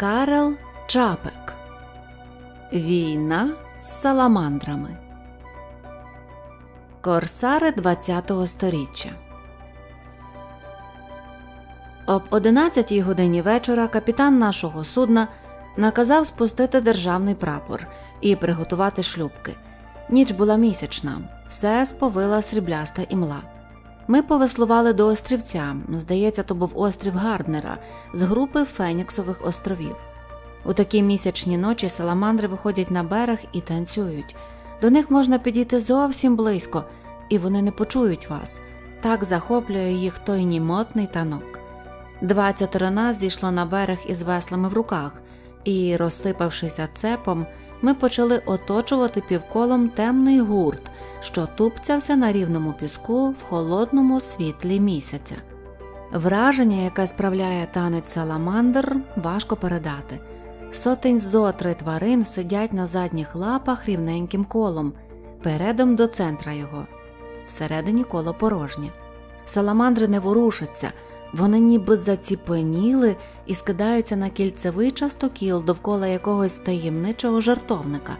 Карел Чапек Війна з саламандрами. Корсари ХХ століття. Об 11 годині вечора капітан нашого судна наказав спустити державний прапор і приготувати шлюбки. Ніч була місячна, все сповила срібляста імла. Ми повеслували до острівця. Здається, то був острів Гарднера з групи Феніксових островів. У такі місячні ночі саламандри виходять на берег і танцюють. До них можна підійти зовсім близько, і вони не почують вас. Так захоплює їх той німотний танок. Двадцятеро нас зійшло на берег із веслами в руках, і, розсипавшися цепом, ми почали оточувати півколом темний гурт, що тупцявся на рівному піску в холодному світлі місяця. Враження, яке справляє танець саламандр, важко передати. Сотень зо три тварин сидять на задніх лапах рівненьким колом, передом до центра його. Всередині коло порожнє. Саламандри не ворушаться, вони ніби заціпеніли і скидаються на кільцевий частокіл довкола якогось таємничого жартовника,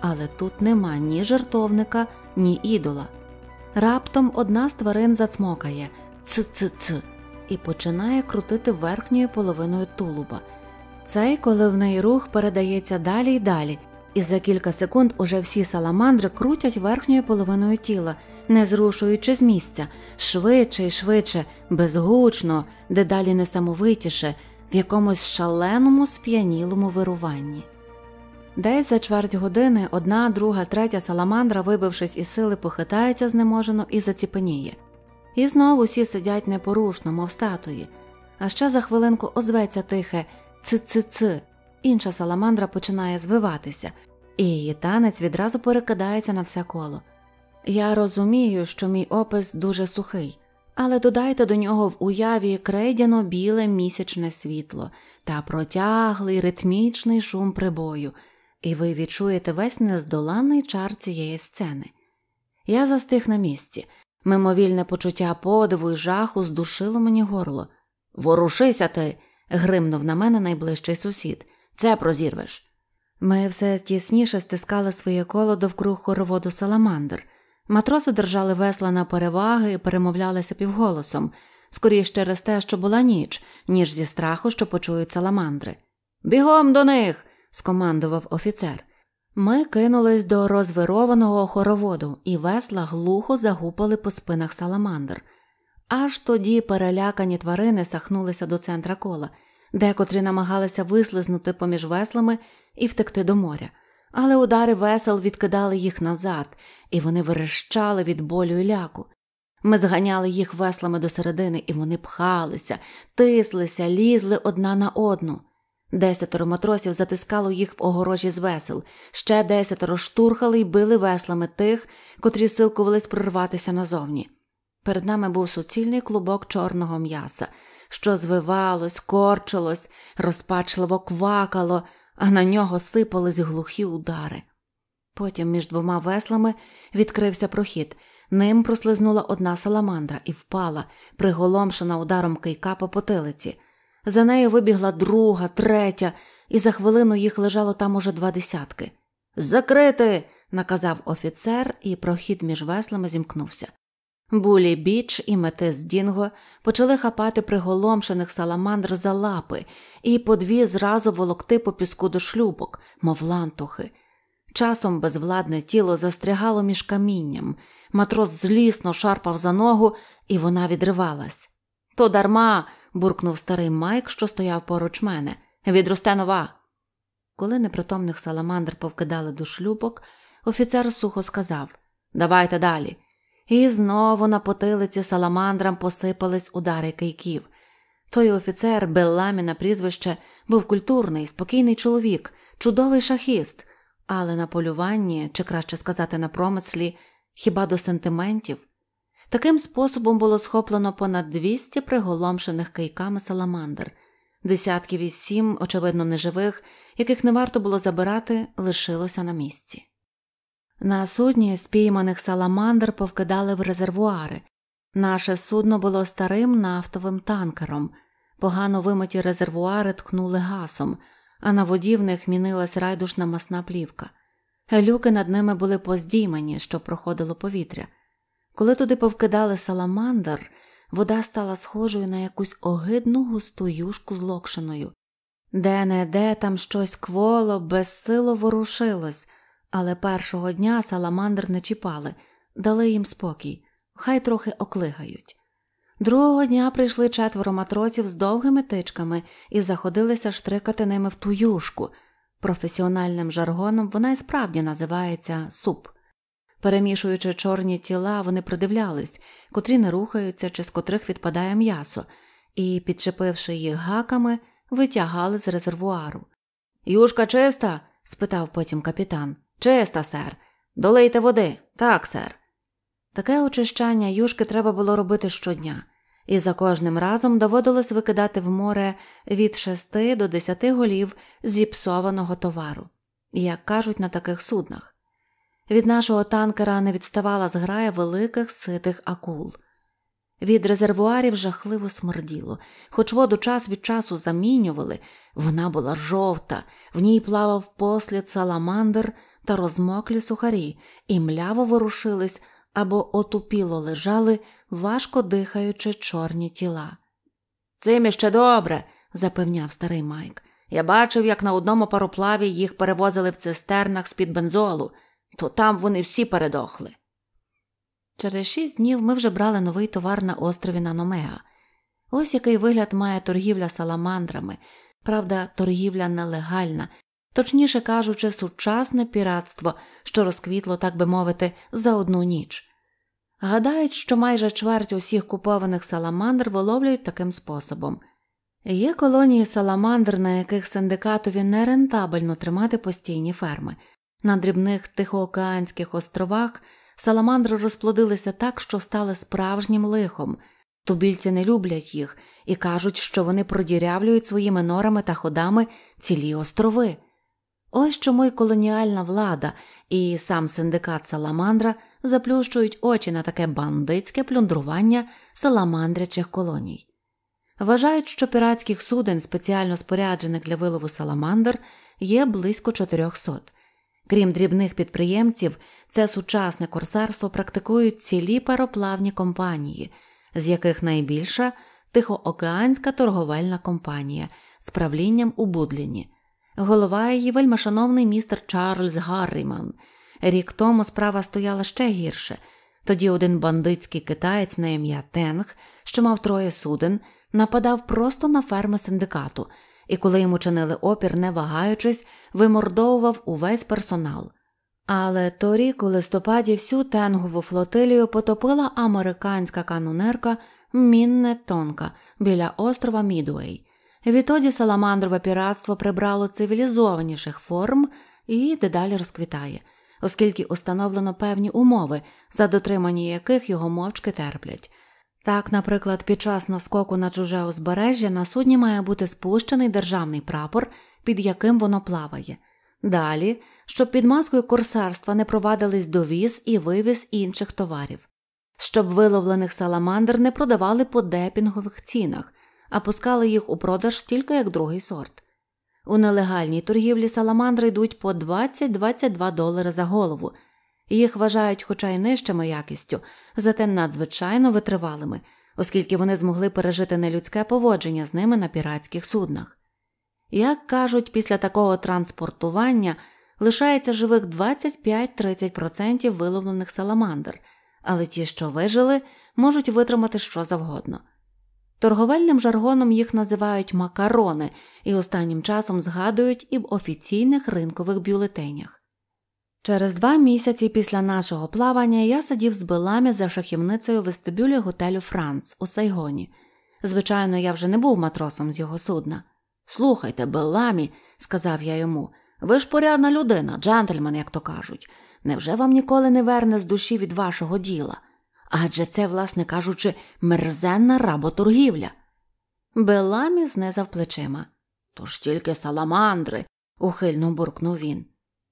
але тут нема ні жартовника, ні ідола. Раптом одна з тварин зацмокає ц-ц-ц і починає крутити верхньою половиною тулуба. Цей коливний рух передається далі й далі, і за кілька секунд уже всі саламандри крутять верхньою половиною тіла, не зрушуючи з місця, швидше і швидше, безгучно, дедалі несамовитіше, в якомусь шаленому сп'янілому вируванні. Десь за чверть години одна, друга, третя саламандра, вибившись із сили, похитається знеможено і заціпеніє. І знову всі сидять непорушно, мов статуї, а ще за хвилинку озветься тихе ц-ц-ц. Інша саламандра починає звиватися, і її танець відразу перекидається на все коло. Я розумію, що мій опис дуже сухий, але додайте до нього в уяві крейдяно біле місячне світло та протяглий ритмічний шум прибою, і ви відчуєте весь нездоланний чар цієї сцени. Я застиг на місці. Мимовільне почуття подиву і жаху здушило мені горло. Ворушися ти. гримнув на мене найближчий сусід. Це прозірвеш. Ми все тісніше стискали своє коло довкруг хороводу саламандр. Матроси держали весла на переваги і перемовлялися півголосом, скоріш через те, що була ніч, ніж зі страху, що почують саламандри. Бігом до них. скомандував офіцер. Ми кинулись до розвированого хороводу, і весла глухо загупали по спинах саламандр. Аж тоді перелякані тварини сахнулися до центра кола, декотрі намагалися вислизнути поміж веслами і втекти до моря, але удари весел відкидали їх назад, і вони верещали від болю і ляку. Ми зганяли їх веслами до середини, і вони пхалися, тислися, лізли одна на одну. Десятеро матросів затискало їх в огорожі з весел, ще десятеро штурхали й били веслами тих, котрі силкувались прорватися назовні. Перед нами був суцільний клубок чорного м'яса, що звивалось, корчилось, розпачливо квакало, а на нього сипались глухі удари. Потім між двома веслами відкрився прохід. Ним прослизнула одна саламандра і впала, приголомшена ударом кийка по потилиці. За нею вибігла друга, третя, і за хвилину їх лежало там уже два десятки. Закрити. наказав офіцер, і прохід між веслами зімкнувся. Булі біч і метис Дінго почали хапати приголомшених саламандр за лапи і по дві зразу волокти по піску до шлюбок, мов лантухи. Часом безвладне тіло застрягало між камінням, матрос злісно шарпав за ногу, і вона відривалась. То дарма. буркнув старий Майк, що стояв поруч мене. Відросте нова. Коли непритомних саламандр повкидали до шлюбок, офіцер сухо сказав Давайте далі. І знову на потилиці саламандрам посипались удари кийків. Той офіцер, Белламі на прізвище, був культурний, спокійний чоловік, чудовий шахіст, але на полюванні, чи краще сказати, на промислі, хіба до сентиментів. Таким способом було схоплено понад 200 приголомшених кийками саламандр, десятків із сім, очевидно, неживих, яких не варто було забирати, лишилося на місці. На судні спійманих саламандр повкидали в резервуари. Наше судно було старим нафтовим танкером, погано вимиті резервуари ткнули гасом, а на воді в них мінилась райдушна масна плівка. Люки над ними були поздіймані, що проходило повітря. Коли туди повкидали саламандр, вода стала схожою на якусь огидну густу юшку з локшиною. Де не де там щось кволо, безсило ворушилось, але першого дня саламандр не чіпали, дали їм спокій, хай трохи оклигають. Другого дня прийшли четверо матросів з довгими тичками і заходилися штрикати ними в ту юшку. Професіональним жаргоном вона і справді називається суп. Перемішуючи чорні тіла, вони придивлялись, котрі не рухаються чи з котрих відпадає м'ясо, і, підчепивши їх гаками, витягали з резервуару. Юшка чиста? спитав потім капітан. Чиста, сер. Долийте води. Так, сер. Таке очищання юшки треба було робити щодня, і за кожним разом доводилось викидати в море від шести до десяти голів зіпсованого товару, як кажуть на таких суднах. Від нашого танкера не відставала зграя великих ситих акул. Від резервуарів жахливо смерділо, хоч воду час від часу замінювали, вона була жовта, в ній плавав послід саламандр та розмоклі сухарі, і мляво ворушились або отупіло лежали, важко дихаючи чорні тіла. Цим іще добре, запевняв старий Майк. Я бачив, як на одному пароплаві їх перевозили в цистернах з під бензолу, то там вони всі передохли. Через шість днів ми вже брали новий товар на острові Наномеа. Ось який вигляд має торгівля саламандрами, правда, торгівля нелегальна, точніше кажучи, сучасне піратство, що розквітло, так би мовити, за одну ніч. Гадають, що майже чверть усіх купованих саламандр виловлюють таким способом. Є колонії саламандр, на яких синдикатові нерентабельно тримати постійні ферми. На дрібних Тихоокеанських островах саламандри розплодилися так, що стали справжнім лихом. Тубільці не люблять їх і кажуть, що вони продірявлюють своїми норами та ходами цілі острови. Ось чому й колоніальна влада і сам синдикат Саламандра заплющують очі на таке бандитське плюндрування саламандрячих колоній. Вважають, що піратських суден, спеціально споряджених для вилову саламандр, є близько 400. Крім дрібних підприємців, це сучасне корсарство практикують цілі пароплавні компанії, з яких найбільша Тихоокеанська торговельна компанія з правлінням у Будліні. Голова її вельмишановний містер Чарльз Гарріман. Рік тому справа стояла ще гірше. Тоді один бандитський китаєць на ім'я Тенг, що мав троє суден, нападав просто на ферми синдикату, і коли йому чинили опір, не вагаючись, вимордовував увесь персонал. Але торік у листопаді всю тенгову флотилію потопила американська канонерка Мінне Тонка біля острова Мідуей. Відтоді саламандрове піратство прибрало цивілізованіших форм і дедалі розквітає, оскільки установлено певні умови, за дотримання яких його мовчки терплять. Так, наприклад, під час наскоку на чуже узбережжя на судні має бути спущений державний прапор, під яким воно плаває. Далі, щоб під маскою курсарства не провадились довіз і вивіз інших товарів, щоб виловлених саламандр не продавали по депінгових цінах а пускали їх у продаж тільки як другий сорт. У нелегальній торгівлі саламандри йдуть по 20-22 долари за голову, їх вважають, хоча й нижчими якістю, зате надзвичайно витривалими, оскільки вони змогли пережити нелюдське поводження з ними на піратських суднах. Як кажуть, після такого транспортування лишається живих 25-30% виловлених саламандр, але ті, що вижили, можуть витримати що завгодно. Торговельним жаргоном їх називають макарони і останнім часом згадують і в офіційних ринкових бюлетенях. Через два місяці після нашого плавання я сидів з Беламі за шахівницею вестибюлі готелю Франц у Сайгоні. Звичайно, я вже не був матросом з його судна. Слухайте, Беламі, сказав я йому, ви ж порядна людина, джентльмен, як то кажуть. Невже вам ніколи не верне з душі від вашого діла? Адже це, власне кажучи, мерзенна работоргівля. Беламі знизав плечима. То ж тільки саламандри, ухильно буркнув він.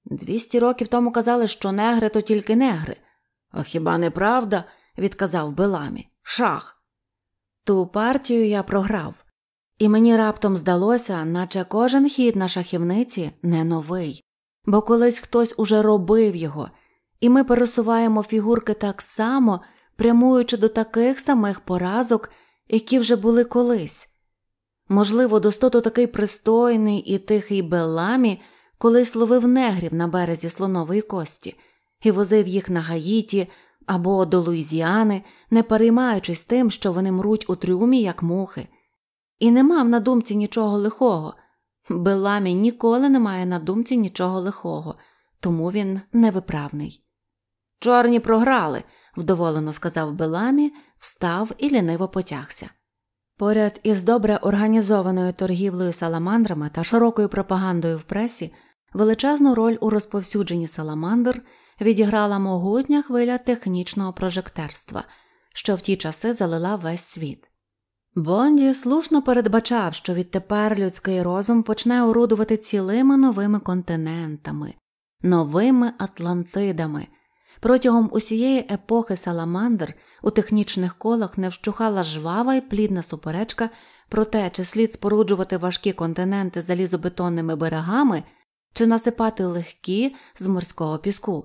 Двісті років тому казали, що негри то тільки негри. А хіба не правда? відказав Беламі. Шах. Ту партію я програв. І мені раптом здалося, наче кожен хід на шахівниці не новий, бо колись хтось уже робив його, і ми пересуваємо фігурки так само, прямуючи до таких самих поразок, які вже були колись. Можливо, достото такий пристойний і тихий Белламі колись ловив негрів на березі слонової кості і возив їх на Гаїті або до Луїзіани, не переймаючись тим, що вони мруть у трюмі, як мухи, і не мав на думці нічого лихого. Беламі ніколи не має на думці нічого лихого, тому він невиправний. Чорні програли, вдоволено сказав Беламі, встав і ліниво потягся. Поряд із добре організованою торгівлею саламандрами та широкою пропагандою в пресі величезну роль у розповсюдженні саламандр відіграла могутня хвиля технічного прожектерства, що в ті часи залила весь світ. Бонді слушно передбачав, що відтепер людський розум почне орудувати цілими новими континентами, новими Атлантидами. Протягом усієї епохи Саламандр у технічних колах не вщухала жвава і плідна суперечка про те, чи слід споруджувати важкі континенти залізобетонними берегами, чи насипати легкі з морського піску.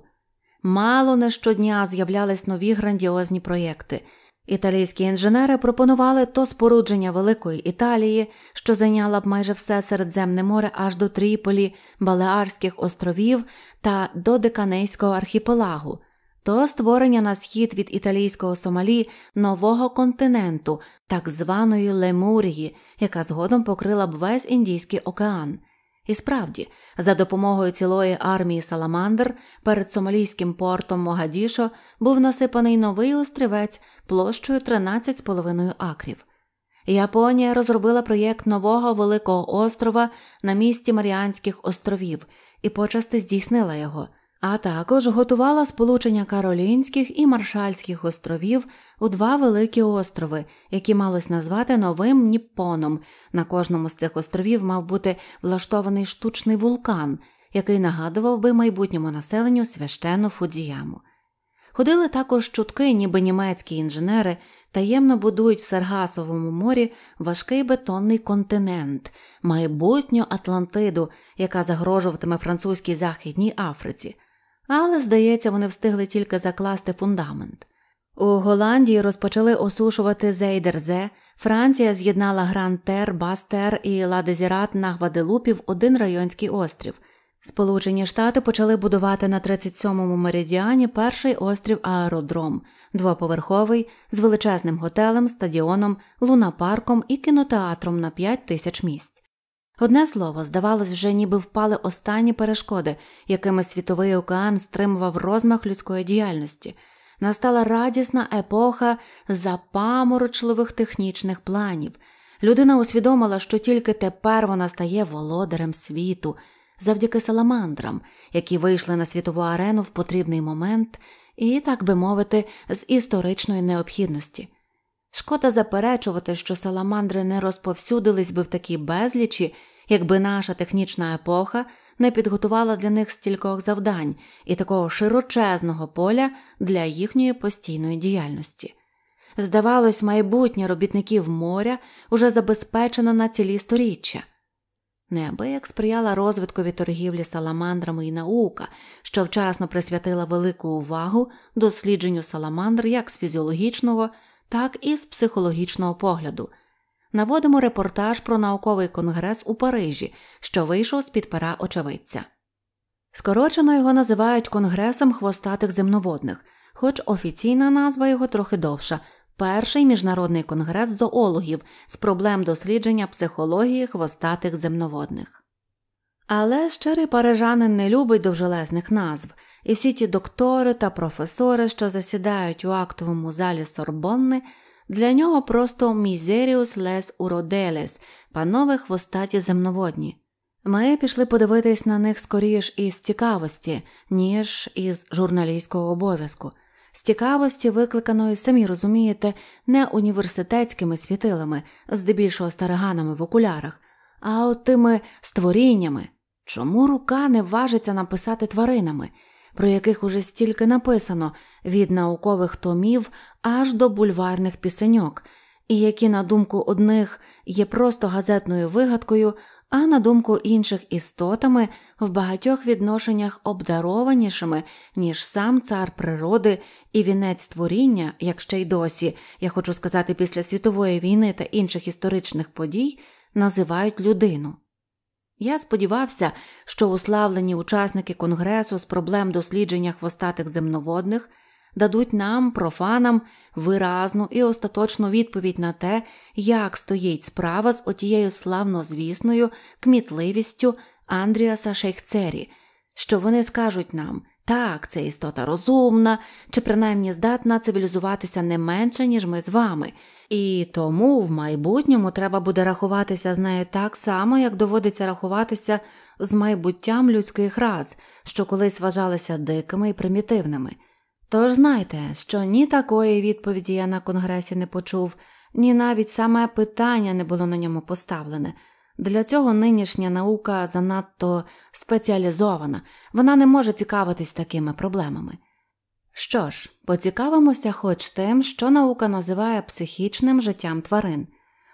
Мало не щодня з'являлись нові грандіозні проєкти. Італійські інженери пропонували то спорудження Великої Італії, що зайняла б майже все Середземне море аж до Тріполі, Балеарських островів та до Деканейського архіпелагу, то створення на схід від італійського Сомалі нового континенту, так званої Лемурії, яка згодом покрила б весь Індійський океан. І справді, за допомогою цілої армії Саламандр перед сомалійським портом Могадішо був насипаний новий острівець площею 13,5 акрів. Японія розробила проєкт нового великого острова на місці Маріанських островів і почасти здійснила його а також готувала сполучення Каролінських і Маршальських островів у два великі острови, які малось назвати Новим Ніппоном. На кожному з цих островів мав бути влаштований штучний вулкан, який нагадував би майбутньому населенню священну Фудзіяму. Ходили також чутки, ніби німецькі інженери таємно будують в Саргасовому морі важкий бетонний континент, майбутню Атлантиду, яка загрожуватиме французькій Західній Африці але, здається, вони встигли тільки закласти фундамент. У Голландії розпочали осушувати Зейдерзе, Франція з'єднала Гран-Тер, Бастер і Ладезірат на Гваделупі в один районський острів. Сполучені Штати почали будувати на 37-му меридіані перший острів Аеродром, двоповерховий з величезним готелем, стадіоном, лунапарком і кінотеатром на 5 тисяч місць. Одне слово, здавалось, вже ніби впали останні перешкоди, якими світовий океан стримував розмах людської діяльності. Настала радісна епоха запаморочливих технічних планів. Людина усвідомила, що тільки тепер вона стає володарем світу, завдяки саламандрам, які вийшли на світову арену в потрібний момент і, так би мовити, з історичної необхідності. Шкода заперечувати, що саламандри не розповсюдились би в такій безлічі, якби наша технічна епоха не підготувала для них стількох завдань і такого широчезного поля для їхньої постійної діяльності. Здавалось, майбутнє робітників моря уже забезпечено на цілі сторіччя. Неабияк сприяла розвиткові торгівлі саламандрами і наука, що вчасно присвятила велику увагу дослідженню саламандр як з фізіологічного так і з психологічного погляду. Наводимо репортаж про науковий конгрес у Парижі, що вийшов з під пера очевидця. Скорочено його називають Конгресом хвостатих земноводних, хоч офіційна назва його трохи довша перший міжнародний конгрес зоологів з проблем дослідження психології хвостатих земноводних. Але щирий парижанин не любить довжелезних назв, і всі ті доктори та професори, що засідають у актовому залі Сорбонни, для нього просто messieurs les urodèles, панове хвостаті земноводні. Ми пішли подивитись на них скоріш із цікавості, ніж із журналістського обов'язку, з цікавості, викликаної, самі розумієте, не університетськими світилами, здебільшого стариганами в окулярах, а от тими створіннями. Чому рука не важиться написати тваринами? Про яких уже стільки написано від наукових томів аж до бульварних пісеньок, і які, на думку одних, є просто газетною вигадкою, а на думку інших істотами в багатьох відношеннях обдарованішими, ніж сам цар природи і вінець творіння, як ще й досі, я хочу сказати, після світової війни та інших історичних подій, називають людину. Я сподівався, що уславлені учасники конгресу з проблем дослідження хвостатих земноводних дадуть нам, профанам, виразну і остаточну відповідь на те, як стоїть справа з отією славнозвісною кмітливістю Андріаса Шейхцері, що вони скажуть нам. Так, це істота розумна, чи принаймні здатна цивілізуватися не менше, ніж ми з вами, і тому в майбутньому треба буде рахуватися з нею так само, як доводиться рахуватися з майбуттям людських рас, що колись вважалися дикими і примітивними. Тож знайте, що ні такої відповіді я на конгресі не почув, ні навіть саме питання не було на ньому поставлене. Для цього нинішня наука занадто спеціалізована, вона не може цікавитись такими проблемами. Що ж, поцікавимося хоч тим, що наука називає психічним життям тварин.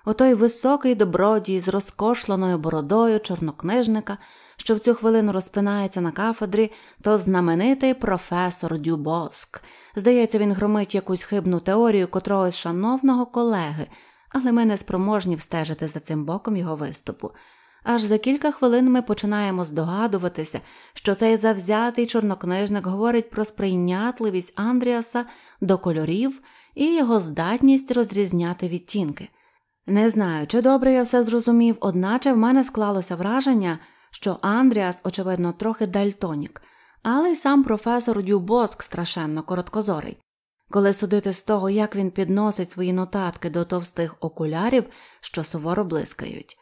Отой високий добродій з розкошленою бородою чорнокнижника, що в цю хвилину розпинається на кафедрі, то знаменитий професор Дюбоск. Здається, він громить якусь хибну теорію котрогось шановного колеги, але ми не спроможні встежити за цим боком його виступу. Аж за кілька хвилин ми починаємо здогадуватися, що цей завзятий чорнокнижник говорить про сприйнятливість Андріаса до кольорів і його здатність розрізняти відтінки. Не знаю, чи добре я все зрозумів, одначе в мене склалося враження, що Андріас, очевидно, трохи дальтонік, але й сам професор Дюбоск страшенно короткозорий. Коли судити з того, як він підносить свої нотатки до товстих окулярів, що суворо блискають.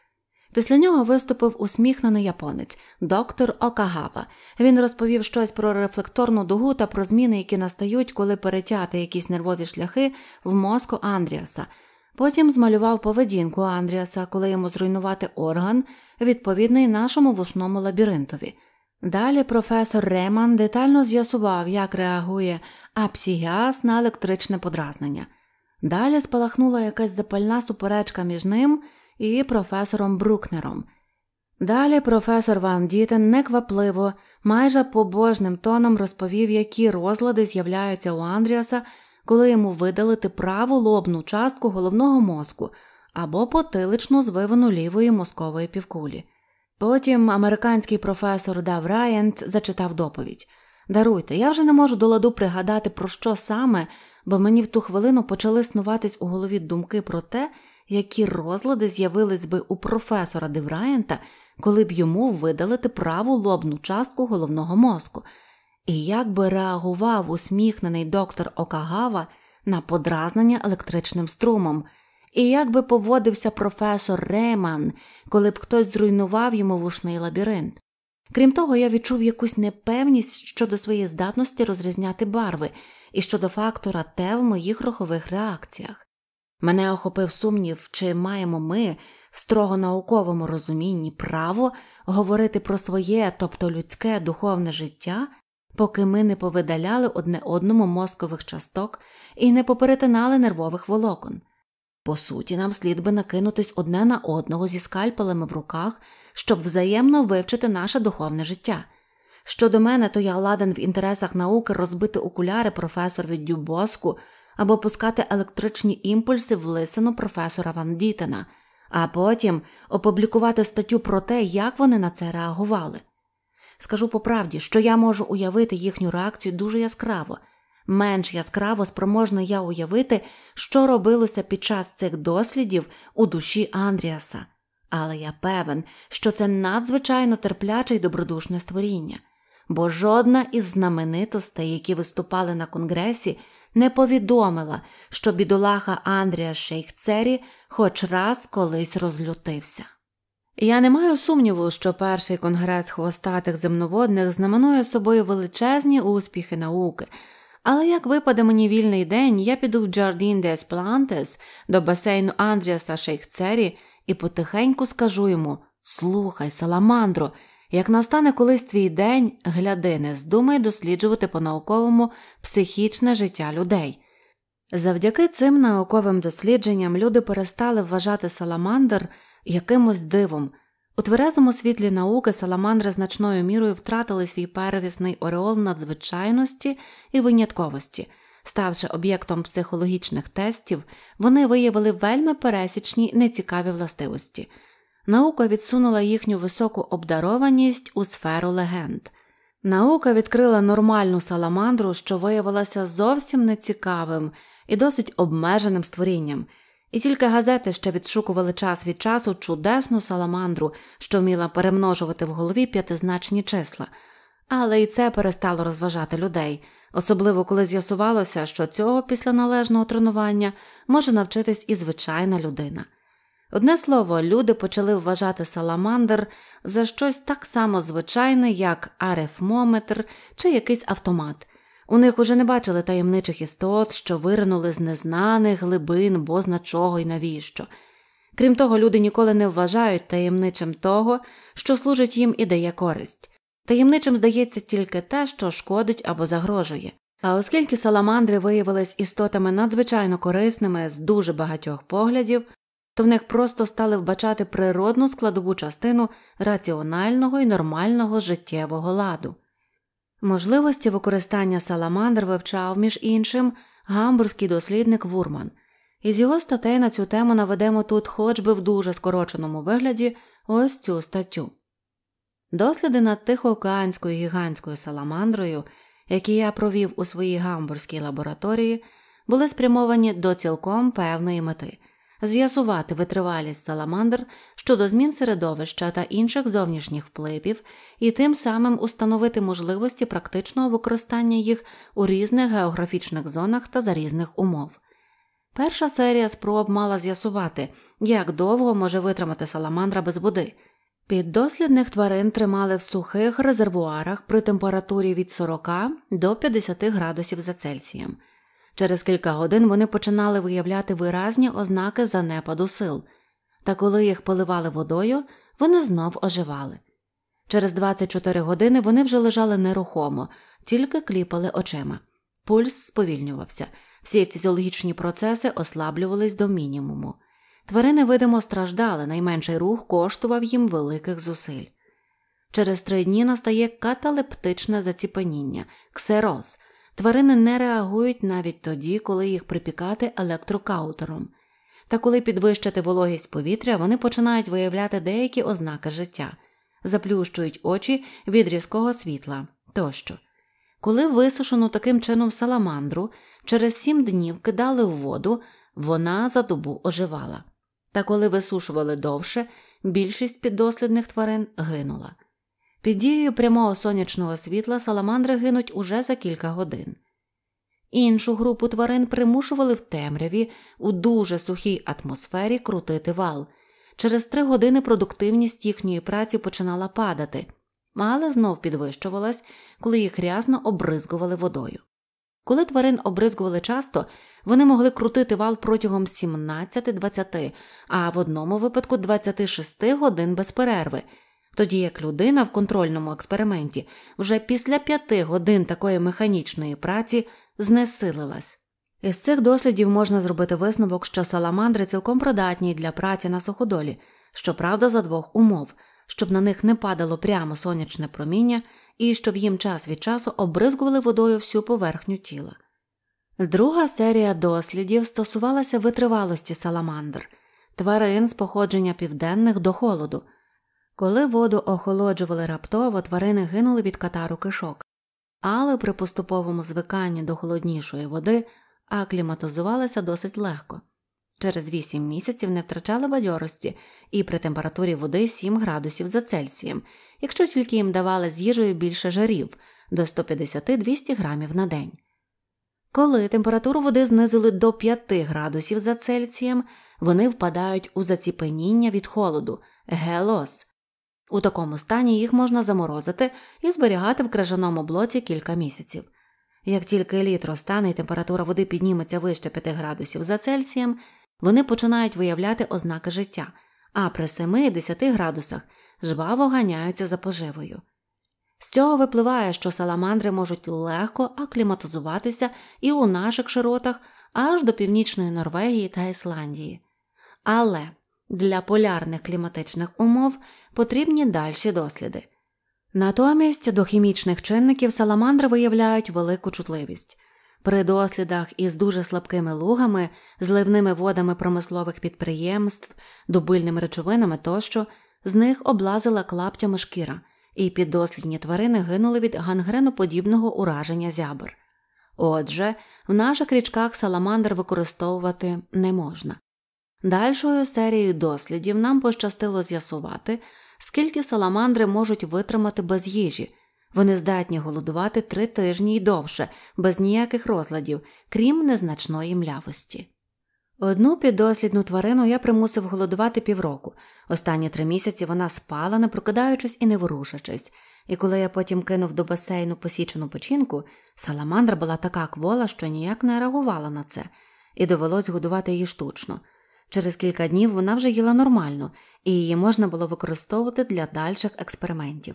Після нього виступив усміхнений японець, доктор Окагава. Він розповів щось про рефлекторну дугу та про зміни, які настають, коли перетяти якісь нервові шляхи в мозку Андріаса. Потім змалював поведінку Андріаса, коли йому зруйнувати орган, відповідний нашому вушному лабіринтові. Далі професор Реман детально з'ясував, як реагує апсігіаз на електричне подразнення. Далі спалахнула якась запальна суперечка між ним і професором Брукнером. Далі професор Ван Дітен неквапливо, майже побожним тоном розповів, які розлади з'являються у Андріаса, коли йому видалити праву лобну частку головного мозку або потиличну звивину лівої мозкової півкулі. Потім американський професор Дав Райант зачитав доповідь Даруйте, я вже не можу до ладу пригадати, про що саме, бо мені в ту хвилину почали снуватись у голові думки про те, які розлади з'явились би у професора Девраєнта, коли б йому видалити праву лобну частку головного мозку, і як би реагував усміхнений доктор Окагава на подразнення електричним струмом, і як би поводився професор Реман, коли б хтось зруйнував йому вушний лабіринт. Крім того, я відчув якусь непевність щодо своєї здатності розрізняти барви і щодо фактора те в моїх рухових реакціях. Мене охопив сумнів, чи маємо ми в строго науковому розумінні право говорити про своє, тобто людське духовне життя, поки ми не повидаляли одне одному мозкових часток і не поперетинали нервових волокон. По суті, нам слід би накинутись одне на одного зі скальпелами в руках, щоб взаємно вивчити наше духовне життя. Щодо мене, то я ладен в інтересах науки розбити окуляри професорові Дюбоску або пускати електричні імпульси в лисину професора Ван Дітена, а потім опублікувати статтю про те, як вони на це реагували. Скажу по правді, що я можу уявити їхню реакцію дуже яскраво. Менш яскраво спроможна я уявити, що робилося під час цих дослідів у душі Андріаса, але я певен, що це надзвичайно терпляче й добродушне створіння, бо жодна із знаменитостей, які виступали на конгресі, не повідомила, що бідолаха Андрія Шейхцері хоч раз колись розлютився. Я не маю сумніву, що перший конгрес хвостатих земноводних знаменує собою величезні успіхи науки. Але як випаде мені вільний день, я піду в Джардін Дес Плантес до басейну Андріаса Шейхцері і потихеньку скажу йому Слухай, Саламандро, як настане колись твій день, гляди, не здумай досліджувати по науковому психічне життя людей. Завдяки цим науковим дослідженням люди перестали вважати саламандр якимось дивом. У тверезому світлі науки саламандри значною мірою втратили свій перевісний ореол надзвичайності і винятковості. Ставши об'єктом психологічних тестів, вони виявили вельми пересічні нецікаві властивості. Наука відсунула їхню високу обдарованість у сферу легенд. Наука відкрила нормальну саламандру, що виявилася зовсім нецікавим і досить обмеженим створінням, і тільки газети ще відшукували час від часу чудесну саламандру, що вміла перемножувати в голові п'ятизначні числа, але і це перестало розважати людей, особливо коли з'ясувалося, що цього після належного тренування може навчитись і звичайна людина. Одне слово, люди почали вважати саламандр за щось так само звичайне, як арифмометр чи якийсь автомат. У них уже не бачили таємничих істот, що виринули з незнаних глибин, бозна чого й навіщо. Крім того, люди ніколи не вважають таємничим того, що служить їм і дає користь. Таємничим здається тільки те, що шкодить або загрожує. А оскільки саламандри виявились істотами надзвичайно корисними з дуже багатьох поглядів, то в них просто стали вбачати природну складову частину раціонального і нормального життєвого ладу. Можливості використання саламандр вивчав, між іншим, гамбурзький дослідник Вурман, із його статей на цю тему наведемо тут, хоч би в дуже скороченому вигляді, ось цю статтю. Досліди над Тихоокеанською гігантською саламандрою, які я провів у своїй гамбурзькій лабораторії, були спрямовані до цілком певної мети з'ясувати витривалість саламандр щодо змін середовища та інших зовнішніх впливів і тим самим установити можливості практичного використання їх у різних географічних зонах та за різних умов. Перша серія спроб мала з'ясувати, як довго може витримати саламандра без води. Піддослідних тварин тримали в сухих резервуарах при температурі від 40 до 50 градусів за Цельсієм. Через кілька годин вони починали виявляти виразні ознаки занепаду сил, та коли їх поливали водою, вони знов оживали. Через 24 години вони вже лежали нерухомо, тільки кліпали очима. Пульс сповільнювався, всі фізіологічні процеси ослаблювались до мінімуму. Тварини, видимо, страждали, найменший рух коштував їм великих зусиль. Через три дні настає каталептичне заціпаніння, ксероз – Тварини не реагують навіть тоді, коли їх припікати електрокаутером. Та коли підвищити вологість повітря, вони починають виявляти деякі ознаки життя, заплющують очі від різкого світла тощо. Коли висушену таким чином саламандру через сім днів кидали в воду, вона за добу оживала. Та коли висушували довше, більшість піддослідних тварин гинула. Під дією прямого сонячного світла саламандри гинуть уже за кілька годин. Іншу групу тварин примушували в темряві у дуже сухій атмосфері крутити вал. Через три години продуктивність їхньої праці починала падати, але знов підвищувалась, коли їх рясно обризгували водою. Коли тварин обризгували часто, вони могли крутити вал протягом 17-20, а в одному випадку 26 годин без перерви тоді як людина в контрольному експерименті вже після п'яти годин такої механічної праці знесилилась. Із цих дослідів можна зробити висновок, що саламандри цілком придатні для праці на суходолі, щоправда, за двох умов, щоб на них не падало прямо сонячне проміння і щоб їм час від часу обризгували водою всю поверхню тіла. Друга серія дослідів стосувалася витривалості саламандр, тварин з походження південних до холоду. Коли воду охолоджували раптово, тварини гинули від катару кишок, але при поступовому звиканні до холоднішої води акліматизувалися досить легко. Через 8 місяців не втрачали бадьорості і при температурі води 7 градусів за Цельсієм, якщо тільки їм давали з їжею більше жарів до 150-200 грамів на день. Коли температуру води знизили до 5 градусів за Цельсієм, вони впадають у заціпеніння від холоду гелос. У такому стані їх можна заморозити і зберігати в крижаному блоці кілька місяців. Як тільки літ розтане і температура води підніметься вище 5 градусів за Цельсієм, вони починають виявляти ознаки життя, а при 7-10 градусах жваво ганяються за поживою. З цього випливає, що саламандри можуть легко акліматизуватися і у наших широтах, аж до північної Норвегії та Ісландії. Але для полярних кліматичних умов потрібні дальші досліди. Натомість до хімічних чинників саламандри виявляють велику чутливість. При дослідах із дуже слабкими лугами, зливними водами промислових підприємств, дубильними речовинами тощо, з них облазила клаптями шкіра, і піддослідні тварини гинули від гангреноподібного ураження зябр. Отже, в наших річках саламандр використовувати не можна. Дальшою серією дослідів нам пощастило з'ясувати, скільки саламандри можуть витримати без їжі. Вони здатні голодувати три тижні й довше, без ніяких розладів, крім незначної млявості. Одну піддослідну тварину я примусив голодувати півроку. Останні три місяці вона спала, не прокидаючись і не ворушачись, і коли я потім кинув до басейну посічену печінку, саламандра була така квола, що ніяк не реагувала на це, і довелось годувати її штучно. Через кілька днів вона вже їла нормально, і її можна було використовувати для дальших експериментів.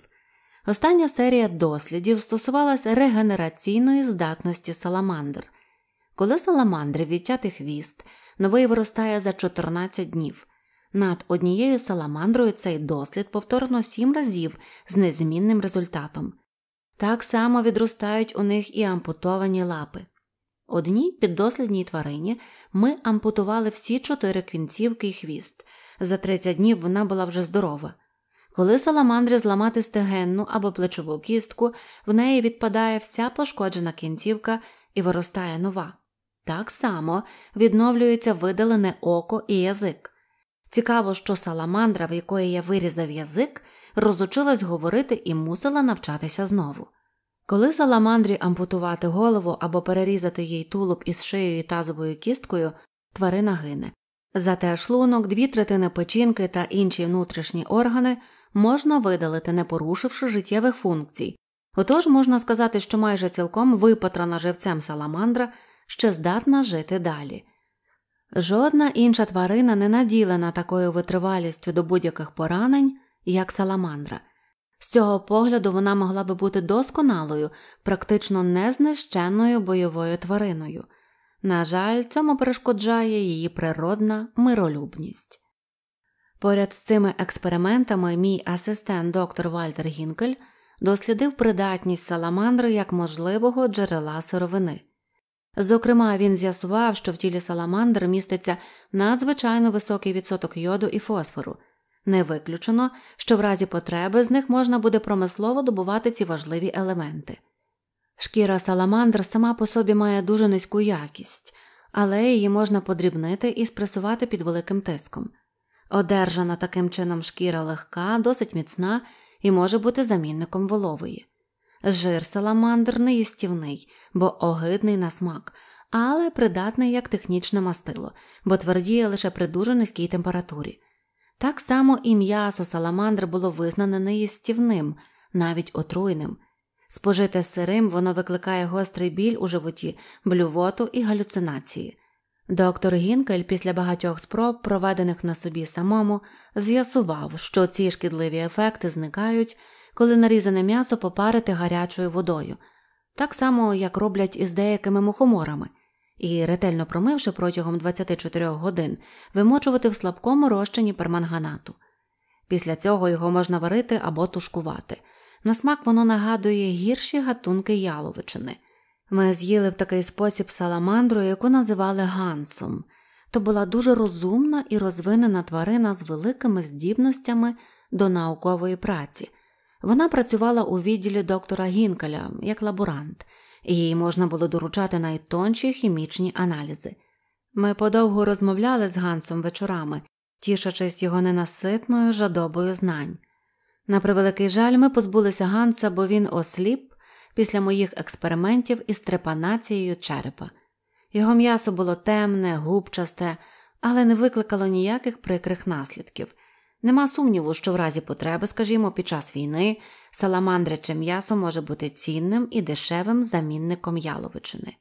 Остання серія дослідів стосувалася регенераційної здатності саламандр. Коли саламандри відтяти хвіст, новий виростає за 14 днів. Над однією саламандрою цей дослід повторно 7 разів з незмінним результатом. Так само відростають у них і ампутовані лапи. Одній піддослідній тварині ми ампутували всі чотири кінцівки і хвіст. За 30 днів вона була вже здорова. Коли саламандрі зламати стегенну або плечову кістку, в неї відпадає вся пошкоджена кінцівка і виростає нова. Так само відновлюється видалене око і язик. Цікаво, що саламандра, в якої я вирізав язик, розучилась говорити і мусила навчатися знову. Коли саламандрі ампутувати голову або перерізати їй тулуб із шиєю і тазовою кісткою, тварина гине. Зате шлунок, дві третини печінки та інші внутрішні органи можна видалити, не порушивши життєвих функцій. Отож можна сказати, що майже цілком випатрана живцем саламандра ще здатна жити далі. Жодна інша тварина не наділена такою витривалістю до будь-яких поранень, як саламандра. З цього погляду вона могла би бути досконалою, практично незнищенною бойовою твариною. На жаль, цьому перешкоджає її природна миролюбність. Поряд з цими експериментами мій асистент доктор Вальтер Гінкель дослідив придатність саламандри як можливого джерела сировини. Зокрема, він з'ясував, що в тілі саламандр міститься надзвичайно високий відсоток йоду і фосфору. Не виключено, що в разі потреби з них можна буде промислово добувати ці важливі елементи. Шкіра саламандр сама по собі має дуже низьку якість, але її можна подрібнити і спресувати під великим тиском. Одержана таким чином шкіра легка, досить міцна і може бути замінником волової. Жир саламандр не їстівний, бо огидний на смак, але придатний як технічне мастило, бо твердіє лише при дуже низькій температурі. Так само і м'ясо саламандр було визнане неїстівним, навіть отруйним. Спожите сирим воно викликає гострий біль у животі, блювоту і галюцинації. Доктор Гінкель після багатьох спроб, проведених на собі самому, з'ясував, що ці шкідливі ефекти зникають, коли нарізане м'ясо попарити гарячою водою, так само, як роблять із деякими мухоморами, і, ретельно промивши протягом 24 годин, вимочувати в слабкому розчині перманганату. Після цього його можна варити або тушкувати. На смак воно нагадує гірші гатунки яловичини. Ми з'їли в такий спосіб саламандру, яку називали гансом. То була дуже розумна і розвинена тварина з великими здібностями до наукової праці. Вона працювала у відділі доктора Гінкеля як лаборант, їй можна було доручати найтонші хімічні аналізи. Ми подовго розмовляли з Гансом вечорами, тішачись його ненаситною жадобою знань. На превеликий жаль, ми позбулися Ганса, бо він осліп після моїх експериментів із трепанацією черепа. Його м'ясо було темне, губчасте, але не викликало ніяких прикрих наслідків. Нема сумніву, що в разі потреби, скажімо, під час війни саламандряче м'ясо може бути цінним і дешевим замінником яловичини.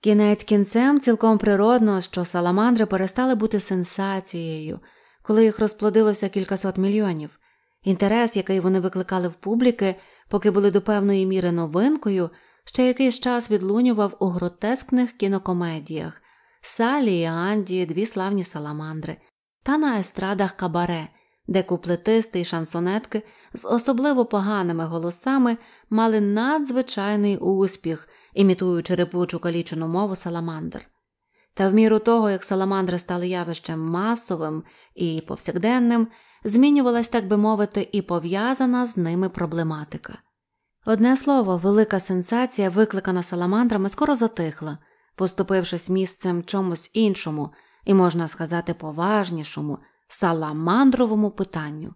Кінець кінцем цілком природно, що саламандри перестали бути сенсацією, коли їх розплодилося кількасот мільйонів. Інтерес, який вони викликали в публіки, поки були до певної міри новинкою, ще якийсь час відлунював у гротескних кінокомедіях Салі і Анді, дві славні саламандри, та на естрадах кабаре, де куплетисти й шансонетки з особливо поганими голосами мали надзвичайний успіх, імітуючи репучу калічену мову саламандр. Та в міру того, як саламандри стали явищем масовим і повсякденним, змінювалась, так би мовити, і пов'язана з ними проблематика. Одне слово, велика сенсація, викликана саламандрами, скоро затихла, поступившись місцем чомусь іншому і, можна сказати, поважнішому саламандровому питанню.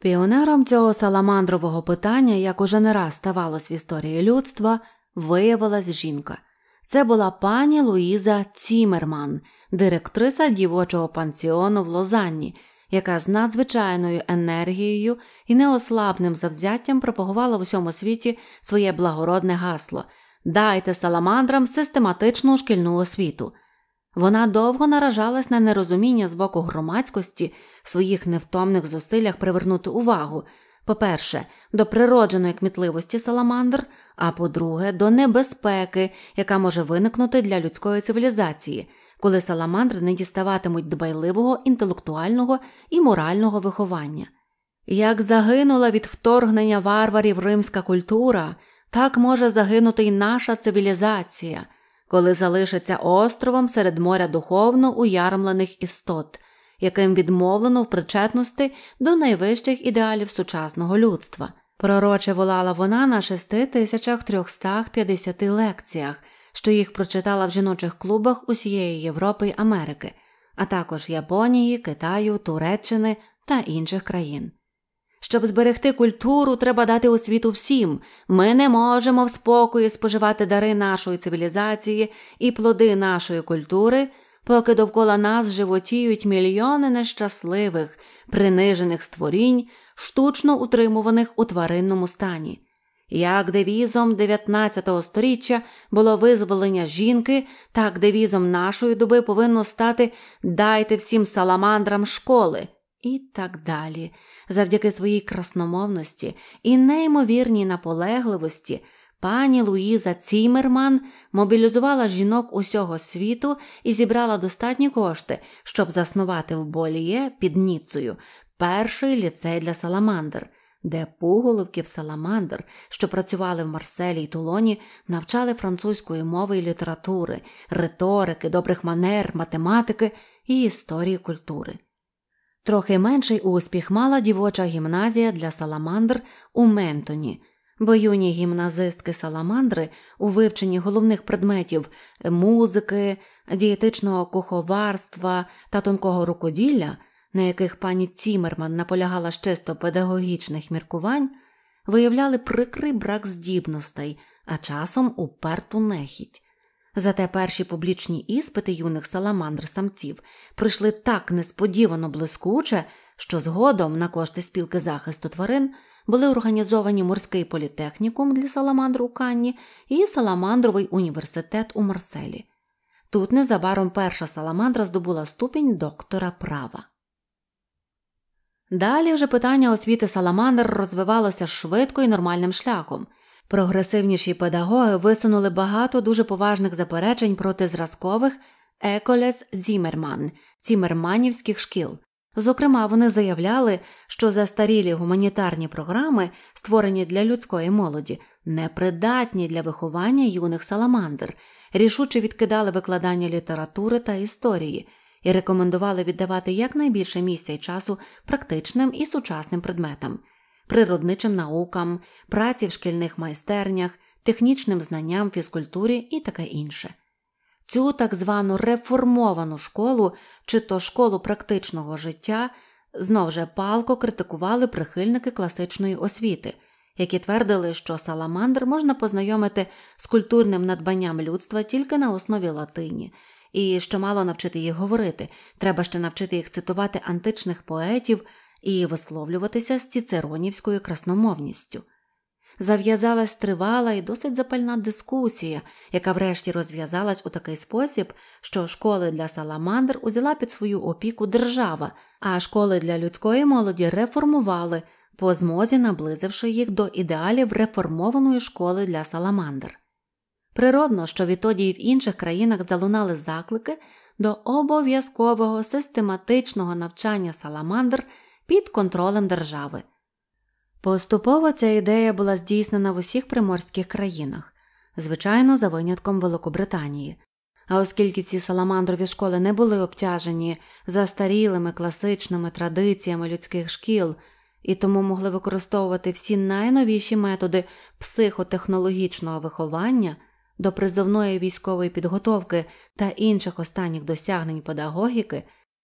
Піонером цього саламандрового питання, як уже не раз ставалось в історії людства, виявилась жінка. Це була пані Луїза Цімерман, директриса дівочого пансіону в Лозанні, яка з надзвичайною енергією і неослабним завзяттям пропагувала в усьому світі своє благородне гасло Дайте саламандрам систематичну шкільну освіту. Вона довго наражалась на нерозуміння з боку громадськості в своїх невтомних зусиллях привернути увагу. По-перше, до природженої кмітливості саламандр, а по-друге, до небезпеки, яка може виникнути для людської цивілізації, коли саламандри не діставатимуть дбайливого інтелектуального і морального виховання. Як загинула від вторгнення варварів римська культура, так може загинути й наша цивілізація, коли залишиться островом серед моря духовно уярмлених істот, яким відмовлено в причетності до найвищих ідеалів сучасного людства. Пророче волала вона на 6350 лекціях, що їх прочитала в жіночих клубах усієї Європи й Америки, а також Японії, Китаю, Туреччини та інших країн. Щоб зберегти культуру, треба дати освіту всім. Ми не можемо в спокої споживати дари нашої цивілізації і плоди нашої культури, поки довкола нас животіють мільйони нещасливих, принижених створінь, штучно утримуваних у тваринному стані. Як девізом 19 століття було визволення жінки, так девізом нашої доби повинно стати Дайте всім саламандрам школи і так далі. Завдяки своїй красномовності і неймовірній наполегливості пані Луїза Цімерман мобілізувала жінок усього світу і зібрала достатні кошти, щоб заснувати в Боліє під Ніцею перший ліцей для саламандр. Де пуголовків саламандр, що працювали в Марселі й Тулоні, навчали французької мови і літератури, риторики, добрих манер, математики і історії культури. Трохи менший успіх мала дівоча гімназія для саламандр у Ментоні, бо юні гімназистки саламандри у вивченні головних предметів музики, дієтичного куховарства та тонкого рукоділля, на яких пані Цімерман наполягала з чисто педагогічних міркувань, виявляли прикрий брак здібностей, а часом уперту нехідь. Зате перші публічні іспити юних саламандр самців пройшли так несподівано блискуче, що згодом на кошти спілки захисту тварин були організовані морський політехнікум для саламандр у Канні і Саламандровий університет у Марселі. Тут незабаром перша саламандра здобула ступінь доктора права. Далі вже питання освіти саламандр розвивалося швидко і нормальним шляхом. Прогресивніші педагоги висунули багато дуже поважних заперечень проти зразкових Écoles Zimmermann, цімерманівських шкіл. Зокрема, вони заявляли, що застарілі гуманітарні програми, створені для людської молоді, непридатні для виховання юних саламандр, рішуче відкидали викладання літератури та історії і рекомендували віддавати якнайбільше місця й часу практичним і сучасним предметам природничим наукам, праці в шкільних майстернях, технічним знанням, фізкультурі і таке інше. Цю так звану реформовану школу чи то школу практичного життя знов же палко критикували прихильники класичної освіти, які твердили, що саламандр можна познайомити з культурним надбанням людства тільки на основі латині, і що мало навчити їх говорити, треба ще навчити їх цитувати античних поетів і висловлюватися з цицеронівською красномовністю. Зав'язалась тривала і досить запальна дискусія, яка врешті розв'язалась у такий спосіб, що школи для саламандр узяла під свою опіку держава, а школи для людської молоді реформували, по змозі наблизивши їх до ідеалів реформованої школи для саламандр. Природно, що відтоді і в інших країнах залунали заклики до обов'язкового систематичного навчання саламандр під контролем держави. Поступово ця ідея була здійснена в усіх приморських країнах, звичайно, за винятком Великобританії. А оскільки ці саламандрові школи не були обтяжені застарілими класичними традиціями людських шкіл і тому могли використовувати всі найновіші методи психотехнологічного виховання до призовної військової підготовки та інших останніх досягнень педагогіки,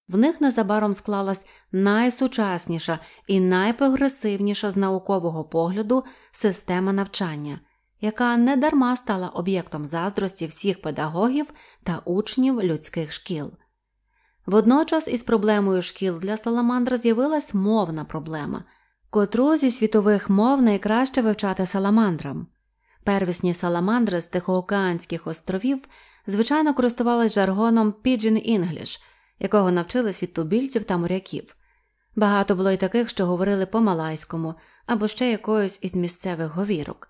в них незабаром склалась найсучасніша і найпрогресивніша з наукового погляду система навчання, яка недарма стала об'єктом заздрості всіх педагогів та учнів людських шкіл. Водночас із проблемою шкіл для саламандра з'явилась мовна проблема, котру зі світових мов найкраще вивчати саламандрам. Первісні саламандри з Тихоокеанських островів, звичайно, користувались жаргоном Pidgin English, якого навчились від тубільців та моряків. Багато було й таких, що говорили по малайському або ще якоюсь із місцевих говірок.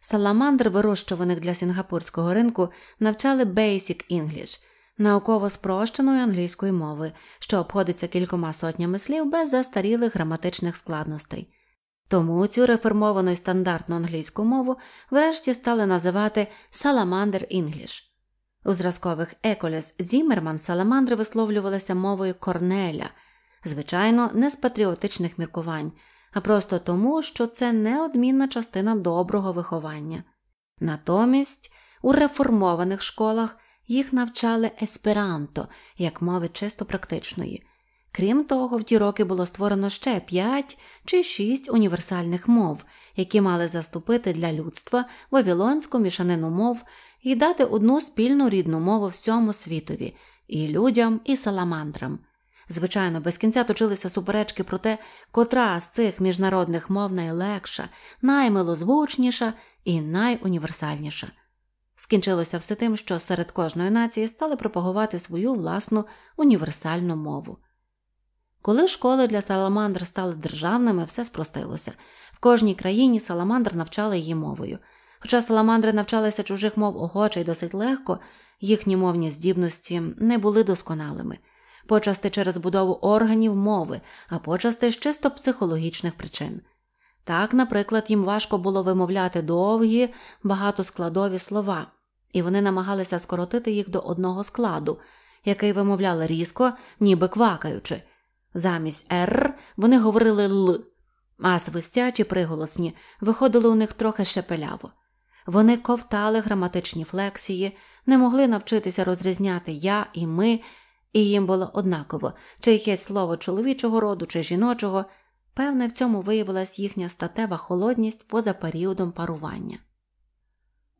Саламандр, вирощуваних для сінгапурського ринку, навчали Basic English, науково спрощеної англійської мови, що обходиться кількома сотнями слів без застарілих граматичних складностей. Тому цю реформовану і стандартну англійську мову врешті стали називати Salamander English. У зразкових Écoles Zimmermann саламандри висловлювалися мовою Корнеля, звичайно, не з патріотичних міркувань, а просто тому, що це неодмінна частина доброго виховання. Натомість у реформованих школах їх навчали есперанто, як мови чисто практичної. Крім того, в ті роки було створено ще п'ять чи шість універсальних мов, які мали заступити для людства вавілонську мішанину мов і дати одну спільну рідну мову всьому світові і людям, і саламандрам. Звичайно, без кінця точилися суперечки про те, котра з цих міжнародних мов найлегша, наймилозвучніша і найуніверсальніша. Скінчилося все тим, що серед кожної нації стали пропагувати свою власну універсальну мову. Коли школи для саламандр стали державними, все спростилося. В кожній країні саламандр навчали її мовою. Хоча саламандри навчалися чужих мов охоче й досить легко, їхні мовні здібності не були досконалими, почасти через будову органів мови, а почасти з чисто психологічних причин. Так, наприклад, їм важко було вимовляти довгі, багатоскладові слова, і вони намагалися скоротити їх до одного складу, який вимовляли різко, ніби квакаючи. Замість «р» вони говорили Л, а свистячі приголосні виходили у них трохи шепеляво. Вони ковтали граматичні флексії, не могли навчитися розрізняти я і ми, і їм було однаково, чи якесь слово чоловічого роду, чи жіночого. Певне, в цьому виявилась їхня статева холодність поза періодом парування.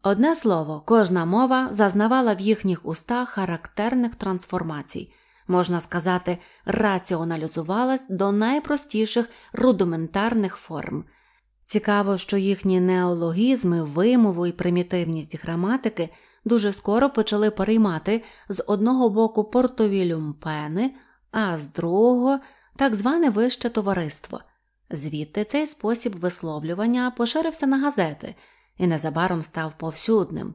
Одне слово, кожна мова зазнавала в їхніх устах характерних трансформацій можна сказати, раціоналізувалась до найпростіших рудиментарних форм. Цікаво, що їхні неологізми, вимову і примітивність граматики дуже скоро почали переймати з одного боку портові люмпени, а з другого так зване вище товариство. Звідти цей спосіб висловлювання поширився на газети і незабаром став повсюдним.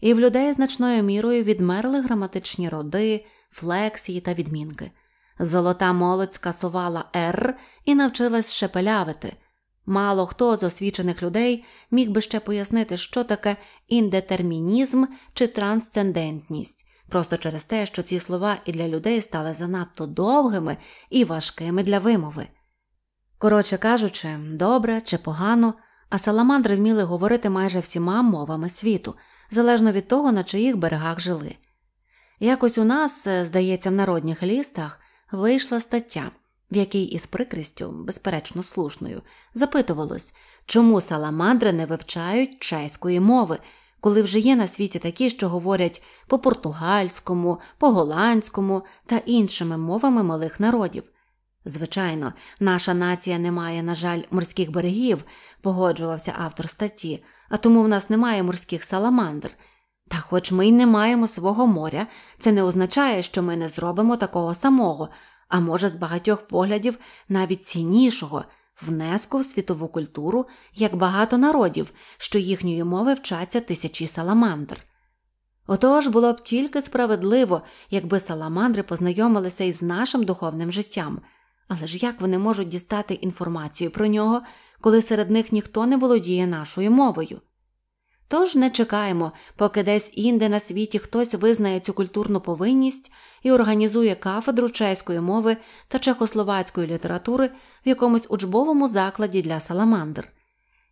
І в людей значною мірою відмерли граматичні роди, флексії та відмінки. Золота молодь скасувала «р» і навчилась шепелявити. Мало хто з освічених людей міг би ще пояснити, що таке індетермінізм чи трансцендентність, просто через те, що ці слова і для людей стали занадто довгими і важкими для вимови. Коротше кажучи, добре чи погано, а саламандри вміли говорити майже всіма мовами світу, залежно від того, на чиїх берегах жили. Якось у нас, е, здається, в народних лістах вийшла стаття, в якій із прикрістю, безперечно слушною, запитувалось, чому саламандри не вивчають чеської мови, коли вже є на світі такі, що говорять по португальському, по голландському та іншими мовами малих народів. Звичайно, наша нація не має, на жаль, морських берегів, погоджувався автор статті, а тому в нас немає морських саламандр. Та хоч ми й не маємо свого моря, це не означає, що ми не зробимо такого самого, а може, з багатьох поглядів навіть ціннішого внеску в світову культуру як багато народів, що їхньої мови вчаться тисячі саламандр. Отож було б тільки справедливо, якби саламандри познайомилися із нашим духовним життям, але ж як вони можуть дістати інформацію про нього, коли серед них ніхто не володіє нашою мовою? Тож не чекаємо, поки десь інде на світі хтось визнає цю культурну повинність і організує кафедру чеської мови та чехословацької літератури в якомусь учбовому закладі для саламандр.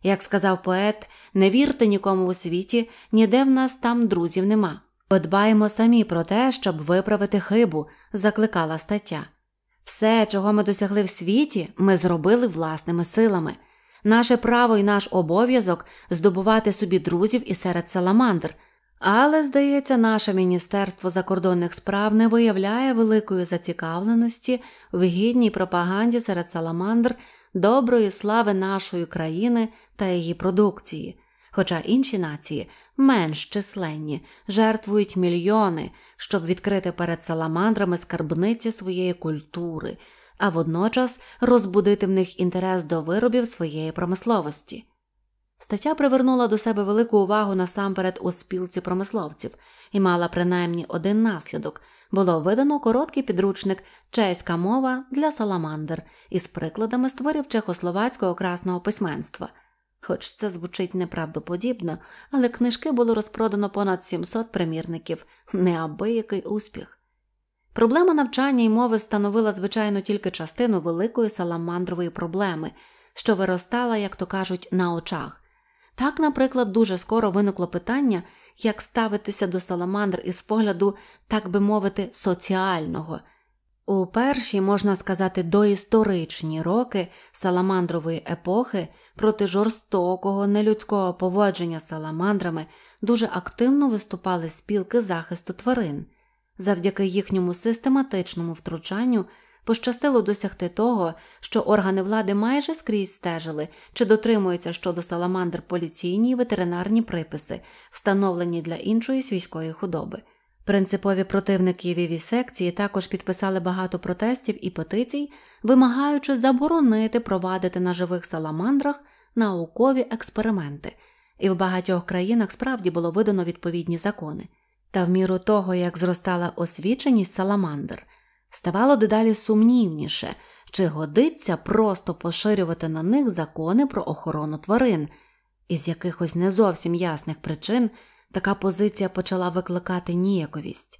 Як сказав поет, не вірте нікому у світі, ніде в нас там друзів нема. Подбаємо самі про те, щоб виправити хибу, закликала стаття. Все, чого ми досягли в світі, ми зробили власними силами. Наше право і наш обов'язок здобувати собі друзів і серед саламандр. Але, здається, наше Міністерство закордонних справ не виявляє великої зацікавленості в гідній пропаганді серед саламандр доброї слави нашої країни та її продукції, хоча інші нації, менш численні, жертвують мільйони, щоб відкрити перед саламандрами скарбниці своєї культури, а водночас розбудити в них інтерес до виробів своєї промисловості. Стаття привернула до себе велику увагу насамперед у спілці промисловців і мала принаймні один наслідок було видано короткий підручник Чеська мова для саламандр із прикладами створів чехословацького красного письменства. Хоч це звучить неправдоподібно, але книжки було розпродано понад 700 примірників, неабиякий успіх. Проблема навчання і мови становила, звичайно, тільки частину великої саламандрової проблеми, що виростала, як то кажуть, на очах. Так, наприклад, дуже скоро виникло питання, як ставитися до саламандр із погляду, так би мовити, соціального. У перші, можна сказати, доісторичні роки саламандрової епохи проти жорстокого нелюдського поводження саламандрами дуже активно виступали спілки захисту тварин. Завдяки їхньому систематичному втручанню пощастило досягти того, що органи влади майже скрізь стежили, чи дотримуються щодо саламандр поліційні й ветеринарні приписи, встановлені для іншої свійської худоби. Принципові противники вівісекції також підписали багато протестів і петицій, вимагаючи заборонити провадити на живих саламандрах наукові експерименти, і в багатьох країнах справді було видано відповідні закони. Та в міру того, як зростала освіченість саламандр, ставало дедалі сумнівніше, чи годиться просто поширювати на них закони про охорону тварин, із якихось не зовсім ясних причин така позиція почала викликати ніяковість.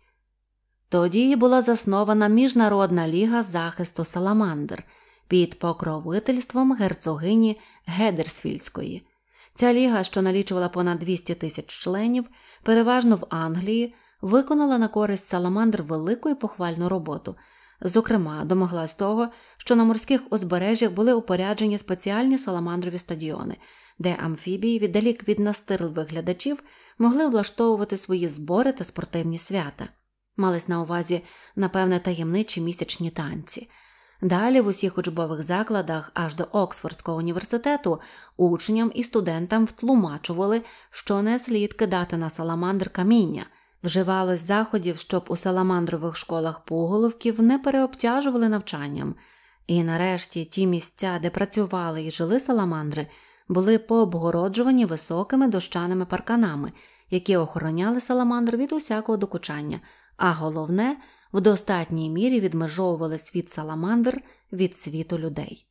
Тоді була заснована Міжнародна ліга захисту Саламандр під покровительством герцогині Гедерсфільської. Ця ліга, що налічувала понад 200 тисяч членів, переважно в Англії, виконала на користь Саламандр велику і похвальну роботу. Зокрема, домоглась того, що на морських узбережжях були упоряджені спеціальні саламандрові стадіони, де амфібії, віддалік від настирливих глядачів, могли влаштовувати свої збори та спортивні свята. Мались на увазі, напевне, таємничі місячні танці. Далі в усіх учбових закладах аж до Оксфордського університету учням і студентам втлумачували, що не слід кидати на саламандр каміння. Вживалось заходів, щоб у саламандрових школах поголовків не переобтяжували навчанням, і нарешті ті місця, де працювали і жили саламандри, були пообгороджувані високими дощаними парканами, які охороняли саламандр від усякого докучання, а головне, в достатній мірі відмежовували світ саламандр від світу людей.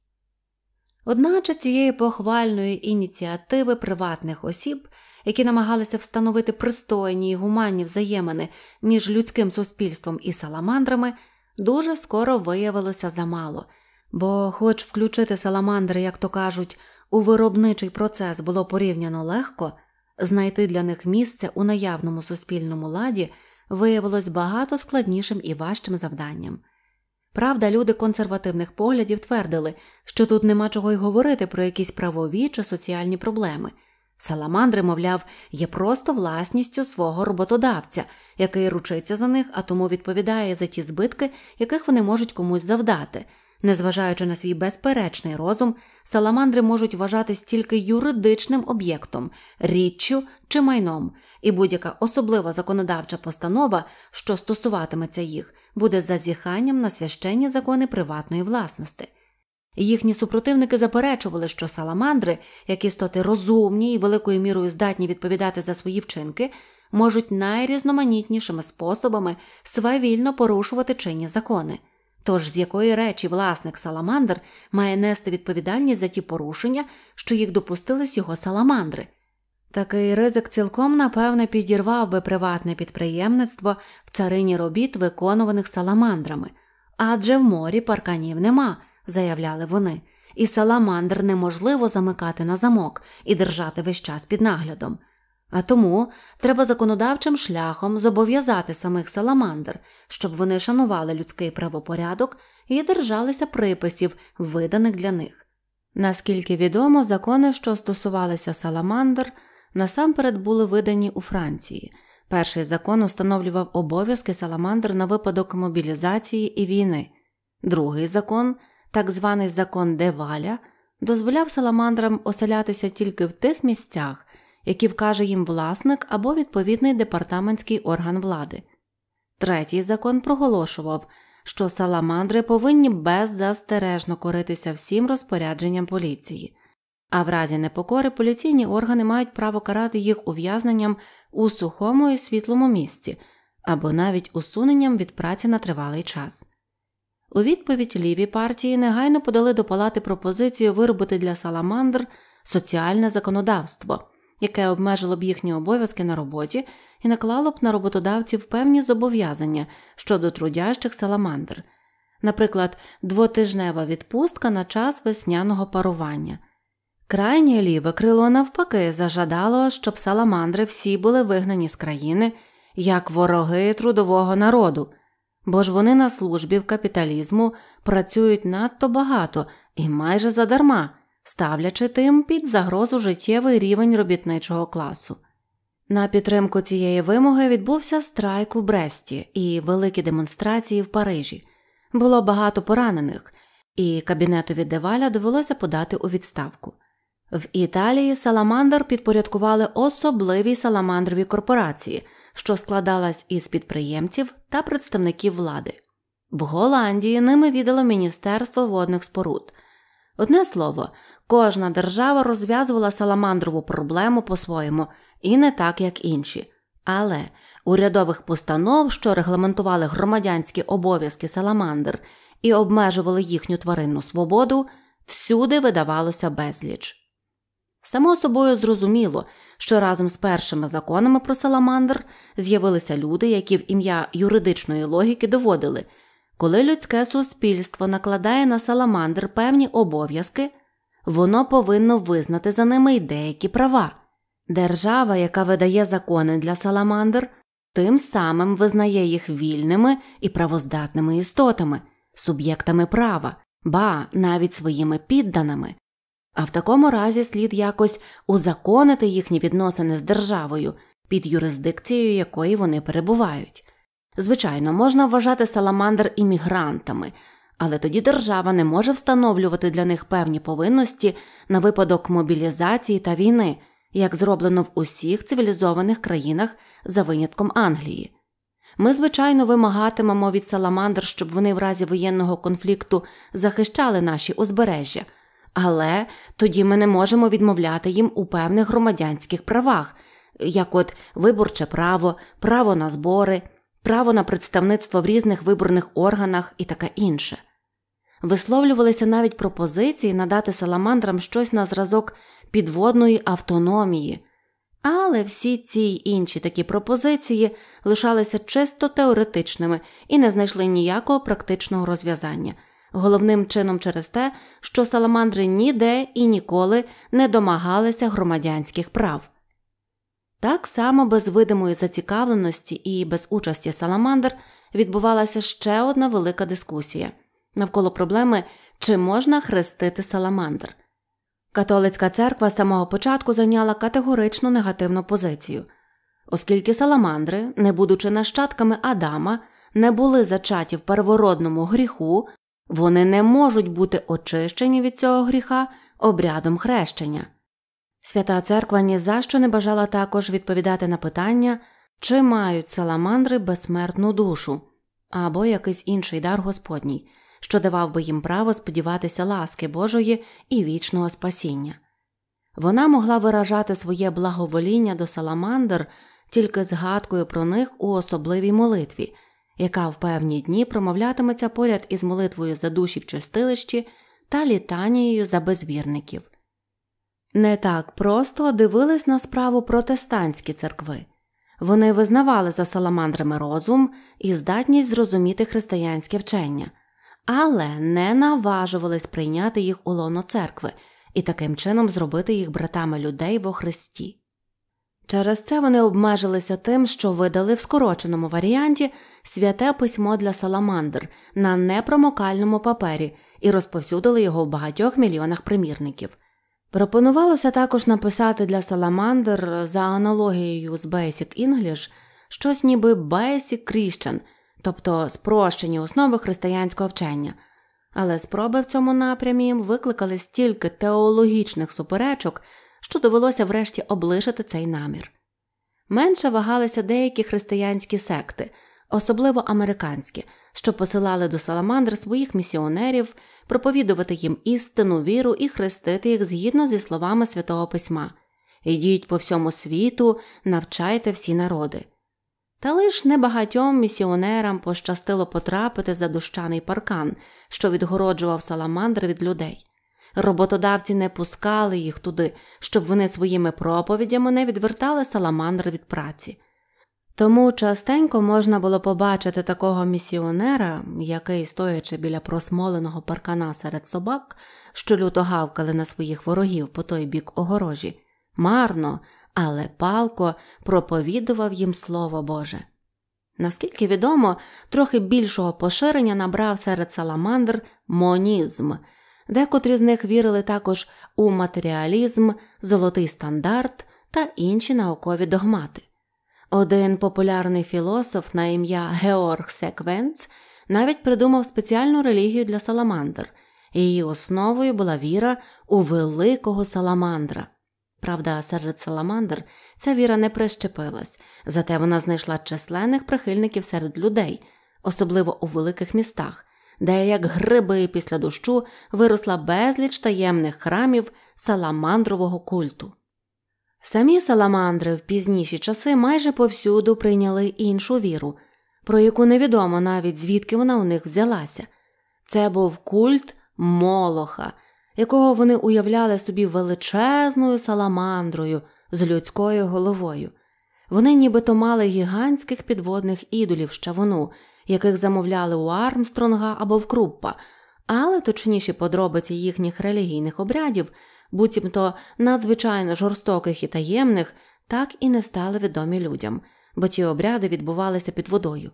Одначе цієї похвальної ініціативи приватних осіб які намагалися встановити пристойні й гуманні взаємини між людським суспільством і саламандрами, дуже скоро виявилося замало, бо, хоч включити саламандри, як то кажуть, у виробничий процес було порівняно легко, знайти для них місце у наявному суспільному ладі виявилось багато складнішим і важчим завданням. Правда, люди консервативних поглядів твердили, що тут нема чого й говорити про якісь правові чи соціальні проблеми. Саламандри, мовляв, є просто власністю свого роботодавця, який ручиться за них, а тому відповідає за ті збитки, яких вони можуть комусь завдати. Незважаючи на свій безперечний розум, саламандри можуть вважатись тільки юридичним об'єктом, річчю чи майном, і будь-яка особлива законодавча постанова, що стосуватиметься їх, буде зазіханням на священні закони приватної власності. Їхні супротивники заперечували, що саламандри, як істоти розумні і великою мірою здатні відповідати за свої вчинки, можуть найрізноманітнішими способами свавільно порушувати чинні закони. Тож з якої речі власник саламандр має нести відповідальність за ті порушення, що їх допустились його саламандри. Такий ризик цілком, напевне, підірвав би приватне підприємництво в царині робіт, виконуваних саламандрами, адже в морі парканів нема, заявляли вони, і саламандр неможливо замикати на замок і держати весь час під наглядом. А тому треба законодавчим шляхом зобов'язати самих саламандр, щоб вони шанували людський правопорядок і держалися приписів, виданих для них. Наскільки відомо, закони, що стосувалися саламандр, насамперед були видані у Франції. Перший закон установлював обов'язки саламандр на випадок мобілізації і війни, другий закон, так званий закон Деваля, дозволяв саламандрам оселятися тільки в тих місцях які вкаже їм власник або відповідний департаментський орган влади. Третій закон проголошував, що саламандри повинні беззастережно коритися всім розпорядженням поліції, а в разі непокори поліційні органи мають право карати їх ув'язненням у сухому і світлому місці або навіть усуненням від праці на тривалий час. У відповідь ліві партії негайно подали до палати пропозицію виробити для саламандр соціальне законодавство яке обмежило б їхні обов'язки на роботі і наклало б на роботодавців певні зобов'язання щодо трудящих саламандр, наприклад, двотижнева відпустка на час весняного парування. Крайнє ліве крило навпаки зажадало, щоб саламандри всі були вигнані з країни як вороги трудового народу, бо ж вони на службі в капіталізму працюють надто багато і майже задарма ставлячи тим під загрозу життєвий рівень робітничого класу. На підтримку цієї вимоги відбувся страйк у Бресті і великі демонстрації в Парижі. Було багато поранених, і кабінетові Деваля довелося подати у відставку. В Італії Саламандр підпорядкували особливій саламандровій корпорації, що складалась із підприємців та представників влади. В Голландії ними віддало Міністерство водних споруд. Одне слово, кожна держава розв'язувала саламандрову проблему по-своєму і не так, як інші. Але урядових постанов, що регламентували громадянські обов'язки саламандр і обмежували їхню тваринну свободу, всюди видавалося безліч. Само собою зрозуміло, що разом з першими законами про саламандр з'явилися люди, які в ім'я юридичної логіки доводили. Коли людське суспільство накладає на саламандр певні обов'язки, воно повинно визнати за ними й деякі права. Держава, яка видає закони для саламандр, тим самим визнає їх вільними і правоздатними істотами, суб'єктами права, ба навіть своїми підданими, а в такому разі слід якось узаконити їхні відносини з державою, під юрисдикцією якої вони перебувають. Звичайно, можна вважати саламандр іммігрантами, але тоді держава не може встановлювати для них певні повинності на випадок мобілізації та війни, як зроблено в усіх цивілізованих країнах за винятком Англії. Ми, звичайно, вимагатимемо від саламандр, щоб вони в разі воєнного конфлікту захищали наші узбережжя, але тоді ми не можемо відмовляти їм у певних громадянських правах, як от виборче право, право на збори право на представництво в різних виборних органах і таке інше. Висловлювалися навіть пропозиції надати саламандрам щось на зразок підводної автономії, але всі ці й інші такі пропозиції лишалися чисто теоретичними і не знайшли ніякого практичного розв'язання, головним чином через те, що саламандри ніде і ніколи не домагалися громадянських прав. Так само без видимої зацікавленості і без участі Саламандр відбувалася ще одна велика дискусія навколо проблеми, чи можна хрестити Саламандр. Католицька церква з самого початку зайняла категорично негативну позицію, оскільки саламандри, не будучи нащадками Адама, не були зачаті в первородному гріху, вони не можуть бути очищені від цього гріха обрядом хрещення. Свята церква ні за що не бажала також відповідати на питання, чи мають саламандри безсмертну душу або якийсь інший дар Господній, що давав би їм право сподіватися ласки Божої і вічного спасіння. Вона могла виражати своє благовоління до саламандр тільки згадкою про них у особливій молитві, яка в певні дні промовлятиметься поряд із молитвою за душі в чистилищі та літанією за безвірників. Не так просто дивились на справу протестантські церкви. Вони визнавали за саламандрами розум і здатність зрозуміти християнське вчення, але не наважувались прийняти їх у лоно церкви і таким чином зробити їх братами людей во Христі. Через це вони обмежилися тим, що видали в скороченому варіанті святе письмо для саламандр на непромокальному папері і розповсюдили його в багатьох мільйонах примірників. Пропонувалося також написати для саламандр за аналогією з Basic English щось ніби Basic Christian, тобто спрощені основи християнського вчення, але спроби в цьому напрямі викликали стільки теологічних суперечок, що довелося врешті облишити цей намір. Менше вагалися деякі християнські секти, особливо американські, що посилали до саламандр своїх місіонерів проповідувати їм істину, віру і хрестити їх згідно зі словами святого Письма Йдіть по всьому світу, навчайте всі народи. Та лиш небагатьом місіонерам пощастило потрапити за дощаний паркан, що відгороджував саламандр від людей. Роботодавці не пускали їх туди, щоб вони своїми проповідями не відвертали саламандр від праці. Тому частенько можна було побачити такого місіонера, який, стоячи біля просмоленого паркана серед собак, що люто гавкали на своїх ворогів по той бік огорожі, марно, але палко проповідував їм Слово Боже. Наскільки відомо, трохи більшого поширення набрав серед саламандр монізм, декотрі з них вірили також у матеріалізм, золотий стандарт та інші наукові догмати. Один популярний філософ на ім'я Георг Секвенц навіть придумав спеціальну релігію для саламандр, її основою була віра у великого саламандра. Правда, серед саламандр ця віра не прищепилась, зате вона знайшла численних прихильників серед людей, особливо у великих містах, де, як гриби після дощу, виросла безліч таємних храмів саламандрового культу. Самі саламандри в пізніші часи майже повсюду прийняли іншу віру, про яку невідомо навіть звідки вона у них взялася. Це був культ Молоха, якого вони уявляли собі величезною саламандрою з людською головою. Вони нібито мали гігантських підводних ідолів щавуну, яких замовляли у Армстронга або в Круппа, але точніші подробиці їхніх релігійних обрядів буцімто надзвичайно жорстоких і таємних, так і не стали відомі людям, бо ті обряди відбувалися під водою.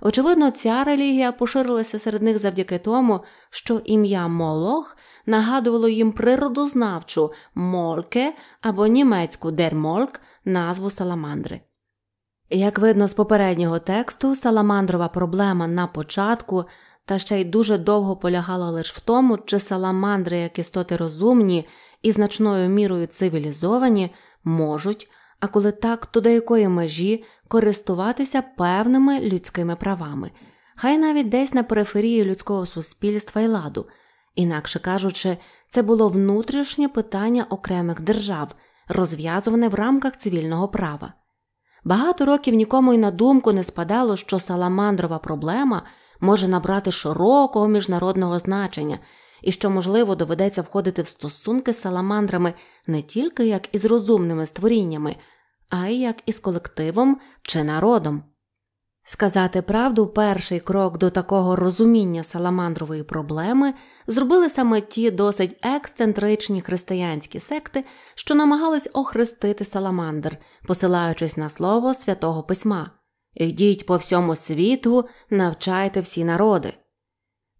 Очевидно, ця релігія поширилася серед них завдяки тому, що ім'я Молох нагадувало їм природознавчу Мольке або німецьку дермольк назву саламандри. Як видно з попереднього тексту, саламандрова проблема на початку та ще й дуже довго полягала лише в тому, чи саламандри, як істоти розумні і значною мірою цивілізовані, можуть, а коли так, то до якої межі користуватися певними людськими правами, хай навіть десь на периферії людського суспільства і ладу. Інакше кажучи, це було внутрішнє питання окремих держав, розв'язуване в рамках цивільного права. Багато років нікому й на думку не спадало, що саламандрова проблема може набрати широкого міжнародного значення і що, можливо, доведеться входити в стосунки з саламандрами не тільки як із розумними створіннями, а й як із колективом чи народом. Сказати правду, перший крок до такого розуміння саламандрової проблеми зробили саме ті досить ексцентричні християнські секти, що намагались охрестити саламандр, посилаючись на слово святого письма Йдіть по всьому світу, навчайте всі народи.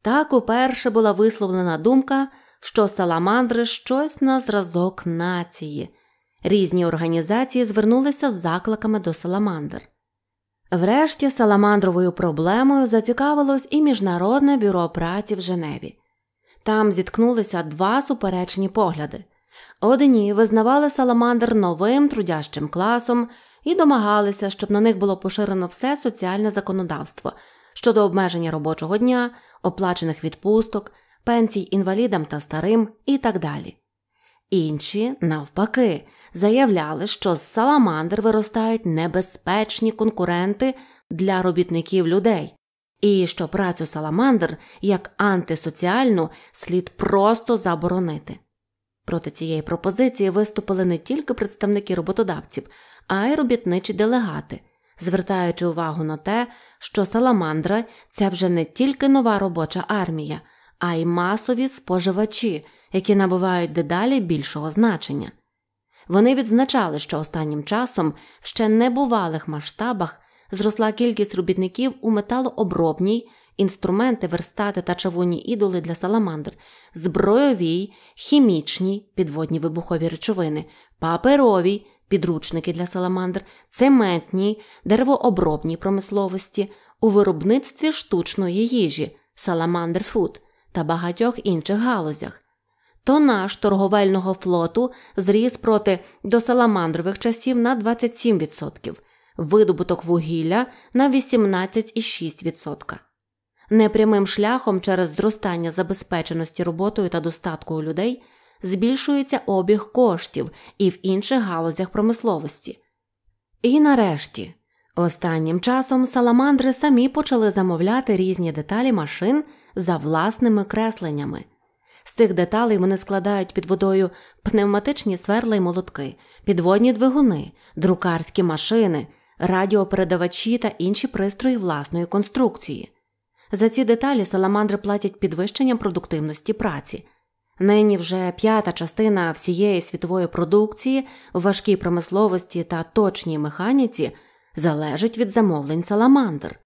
Так уперше була висловлена думка, що саламандри щось на зразок нації. Різні організації звернулися з закликами до саламандр. Врешті саламандровою проблемою зацікавилось і Міжнародне бюро праці в Женеві. Там зіткнулися два суперечні погляди. Одні визнавали саламандр новим трудящим класом і домагалися, щоб на них було поширено все соціальне законодавство, щодо обмеження робочого дня, оплачених відпусток, пенсій інвалідам та старим і так далі. Інші, навпаки, заявляли, що з саламандр виростають небезпечні конкуренти для робітників людей, і що працю саламандр як антисоціальну слід просто заборонити. Проти цієї пропозиції виступили не тільки представники роботодавців, а й робітничі делегати, звертаючи увагу на те, що саламандра це вже не тільки нова робоча армія, а й масові споживачі, які набувають дедалі більшого значення. Вони відзначали, що останнім часом в ще небувалих масштабах зросла кількість робітників у металообробній, інструменти, верстати та чавунні ідоли для саламандр, збройовій, хімічній підводні вибухові речовини, паперовій підручники для саламандр, цементній, деревообробній промисловості, у виробництві штучної їжі, саламандр фуд та багатьох інших галузях. Тонаж торговельного флоту зріс проти досаламандрових часів на 27%, видобуток вугілля на 18,6%. Непрямим шляхом через зростання забезпеченості роботою та достатку у людей збільшується обіг коштів і в інших галузях промисловості. І нарешті, останнім часом саламандри самі почали замовляти різні деталі машин за власними кресленнями. З цих деталей вони складають під водою пневматичні сверла й молотки, підводні двигуни, друкарські машини, радіопередавачі та інші пристрої власної конструкції. За ці деталі саламандри платять підвищенням продуктивності праці. Нині вже п'ята частина всієї світової продукції в важкій промисловості та точній механіці залежить від замовлень саламандр.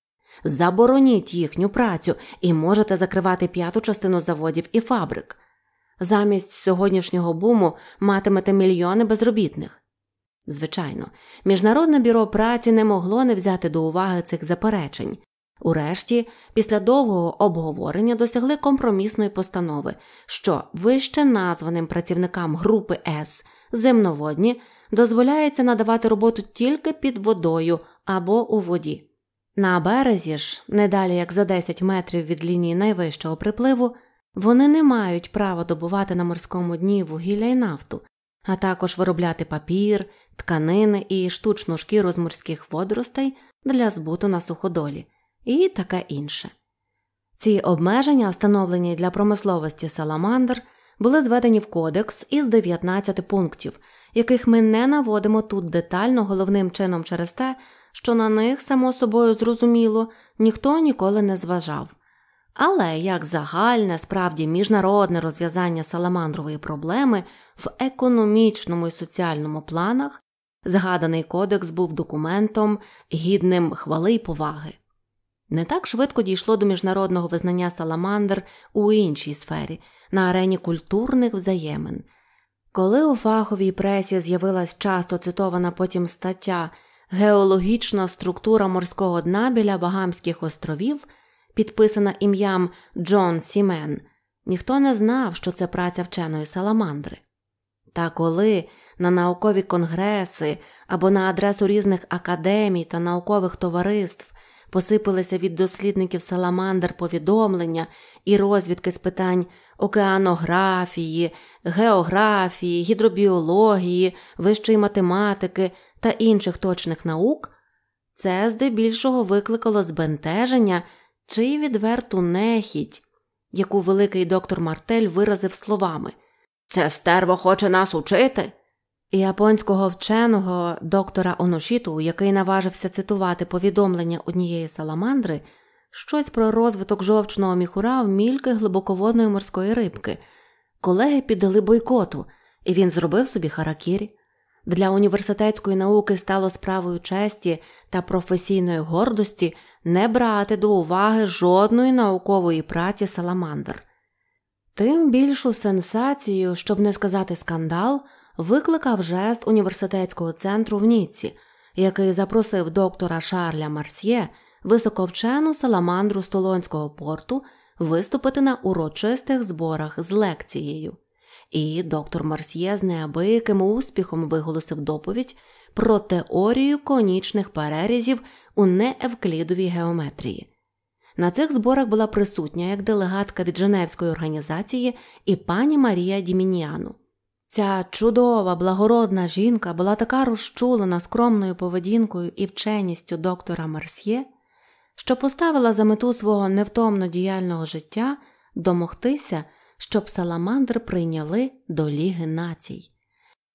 Забороніть їхню працю і можете закривати п'яту частину заводів і фабрик. Замість сьогоднішнього буму матимете мільйони безробітних. Звичайно, Міжнародне бюро праці не могло не взяти до уваги цих заперечень. Урешті, після довгого обговорення досягли компромісної постанови, що вище названим працівникам групи С земноводні дозволяється надавати роботу тільки під водою або у воді. На березі ж, не далі як за 10 метрів від лінії найвищого припливу, вони не мають права добувати на морському дні вугілля і нафту, а також виробляти папір, тканини і штучну шкіру з морських водоростей для збуту на суходолі і таке інше. Ці обмеження, встановлені для промисловості саламандр, були зведені в кодекс із 19 пунктів, яких ми не наводимо тут детально головним чином через те, що на них, само собою зрозуміло, ніхто ніколи не зважав. Але як загальне, справді міжнародне розв'язання саламандрової проблеми в економічному і соціальному планах, згаданий кодекс був документом гідним хвали й поваги. Не так швидко дійшло до міжнародного визнання саламандр у іншій сфері, на арені культурних взаємин. Коли у фаховій пресі з'явилась часто цитована потім стаття Геологічна структура морського дна біля Багамських островів, підписана ім'ям Джон Сімен, ніхто не знав, що це праця вченої саламандри. Та коли на наукові конгреси або на адресу різних академій та наукових товариств посипалися від дослідників саламандр повідомлення і розвідки з питань океанографії, географії, гідробіології, вищої математики та інших точних наук, це здебільшого викликало збентеження чи відверту нехідь, яку великий доктор Мартель виразив словами Це стерво хоче нас учити. Японського вченого доктора Оношіту, який наважився цитувати повідомлення однієї саламандри, щось про розвиток жовчного міхура в мільки глибоководної морської рибки. Колеги піддали бойкоту, і він зробив собі харакірі. Для університетської науки стало справою честі та професійної гордості не брати до уваги жодної наукової праці саламандр. Тим більшу сенсацію, щоб не сказати скандал викликав жест університетського центру в Ніцці, який запросив доктора Шарля Марсьє, високовчену саламандру Столонського порту, виступити на урочистих зборах з лекцією. І доктор Марсьє з неабияким успіхом виголосив доповідь про теорію конічних перерізів у неевклідовій геометрії. На цих зборах була присутня як делегатка від Женевської організації і пані Марія Дімініану. Ця чудова, благородна жінка була така розчулена скромною поведінкою і вченістю доктора Мерсьє, що поставила за мету свого невтомно діяльного життя домогтися, щоб саламандр прийняли до Ліги націй.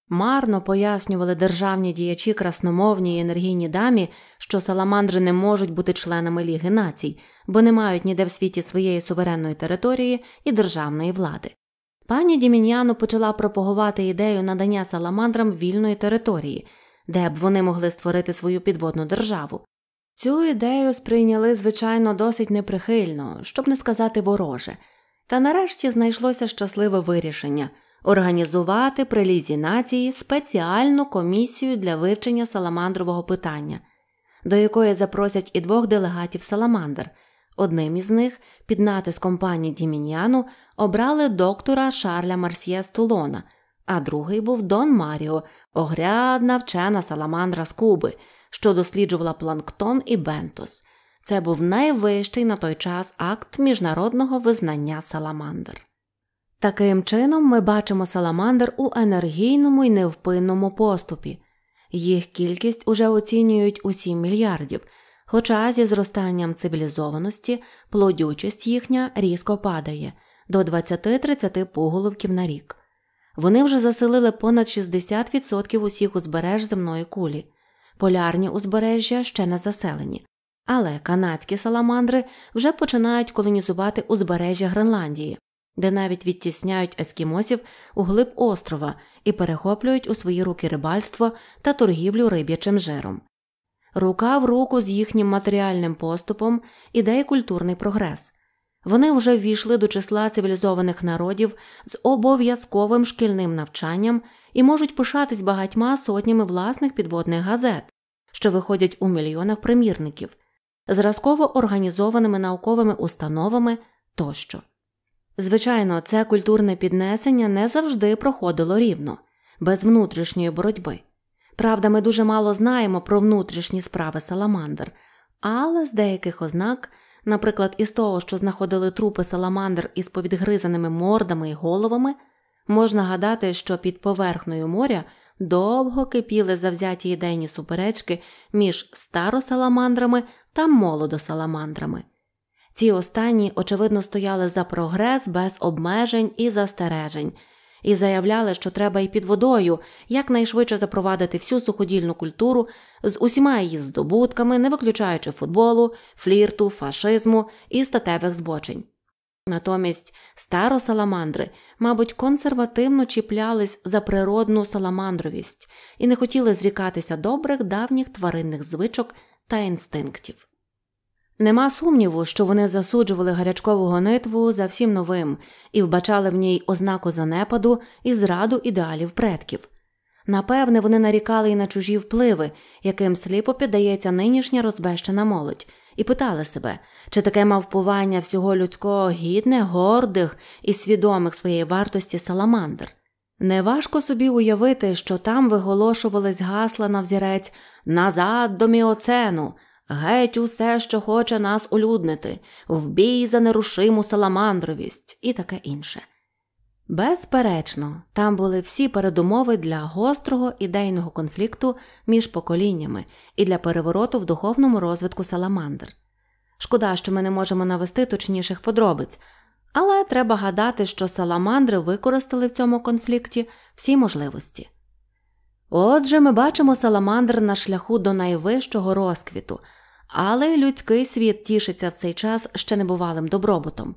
Марно пояснювали державні діячі красномовні й енергійні дамі, що саламандри не можуть бути членами Ліги націй, бо не мають ніде в світі своєї суверенної території і державної влади. Пані Діміньяно почала пропагувати ідею надання саламандрам вільної території, де б вони могли створити свою підводну державу. Цю ідею сприйняли, звичайно, досить неприхильно, щоб не сказати вороже, та нарешті знайшлося щасливе вирішення організувати при лізі нації спеціальну комісію для вивчення саламандрового питання, до якої запросять і двох делегатів Саламандр. Одним із них, під натиском пані Дімініану, обрали доктора Шарля Марсьє Стулона, а другий був Дон Маріо, огрядна вчена саламандра з Куби, що досліджувала планктон і бентос. Це був найвищий на той час акт міжнародного визнання саламандр. Таким чином, ми бачимо саламандр у енергійному і невпинному поступі. Їх кількість уже оцінюють у 7 мільярдів, хоча зі зростанням цивілізованості плодючість їхня різко падає до 20-30 поголовків на рік. Вони вже заселили понад 60% усіх узбереж земної кулі, полярні узбережжя ще не заселені, але канадські саламандри вже починають колонізувати узбережжя Гренландії де навіть відтісняють ескімосів у глиб острова і перехоплюють у свої руки рибальство та торгівлю риб'ячим жиром. Рука в руку з їхнім матеріальним поступом іде й культурний прогрес. Вони вже ввійшли до числа цивілізованих народів з обов'язковим шкільним навчанням і можуть пишатись багатьма сотнями власних підводних газет, що виходять у мільйонах примірників, зразково організованими науковими установами тощо. Звичайно, це культурне піднесення не завжди проходило рівно, без внутрішньої боротьби. Правда, ми дуже мало знаємо про внутрішні справи саламандр, але з деяких ознак, наприклад, із того, що знаходили трупи саламандр із повідгризаними мордами і головами, можна гадати, що під поверхнею моря довго кипіли завзяті ідейні суперечки між старосаламандрами та молодосаламандрами. Ці останні, очевидно, стояли за прогрес без обмежень і застережень, і заявляли, що треба і під водою якнайшвидше запровадити всю суходільну культуру з усіма її здобутками, не виключаючи футболу, флірту, фашизму і статевих збочень. Натомість старосаламандри, мабуть, консервативно чіплялись за природну саламандровість і не хотіли зрікатися добрих давніх тваринних звичок та інстинктів. Нема сумніву, що вони засуджували гарячкову гонитву за всім новим і вбачали в ній ознаку занепаду і зраду ідеалів предків. Напевне, вони нарікали і на чужі впливи, яким сліпо піддається нинішня розбещена молодь, і питали себе, чи таке мавпування всього людського гідне, гордих і свідомих своєї вартості саламандр. Неважко собі уявити, що там виголошувались гасла на взірець назад до міоцену геть усе, що хоче нас улюднити, вбій за нерушиму саламандровість і таке інше. Безперечно, там були всі передумови для гострого ідейного конфлікту між поколіннями і для перевороту в духовному розвитку саламандр. Шкода, що ми не можемо навести точніших подробиць, але треба гадати, що саламандри використали в цьому конфлікті всі можливості. Отже, ми бачимо саламандр на шляху до найвищого розквіту, але людський світ тішиться в цей час ще небувалим добробутом.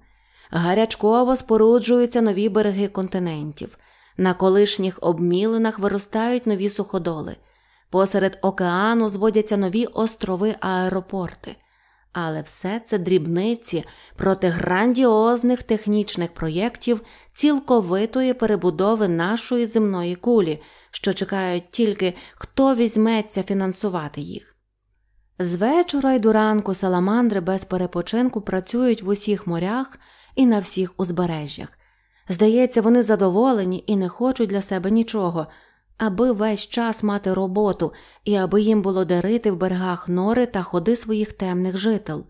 Гарячково споруджуються нові береги континентів, на колишніх обмілинах виростають нові суходоли, посеред океану зводяться нові острови аеропорти. Але все це дрібниці проти грандіозних технічних проєктів цілковитої перебудови нашої земної кулі, що чекають тільки хто візьметься фінансувати їх. З вечора й до ранку саламандри без перепочинку працюють в усіх морях і на всіх узбережжях. Здається, вони задоволені і не хочуть для себе нічого, аби весь час мати роботу і аби їм було дарити в берегах нори та ходи своїх темних жител.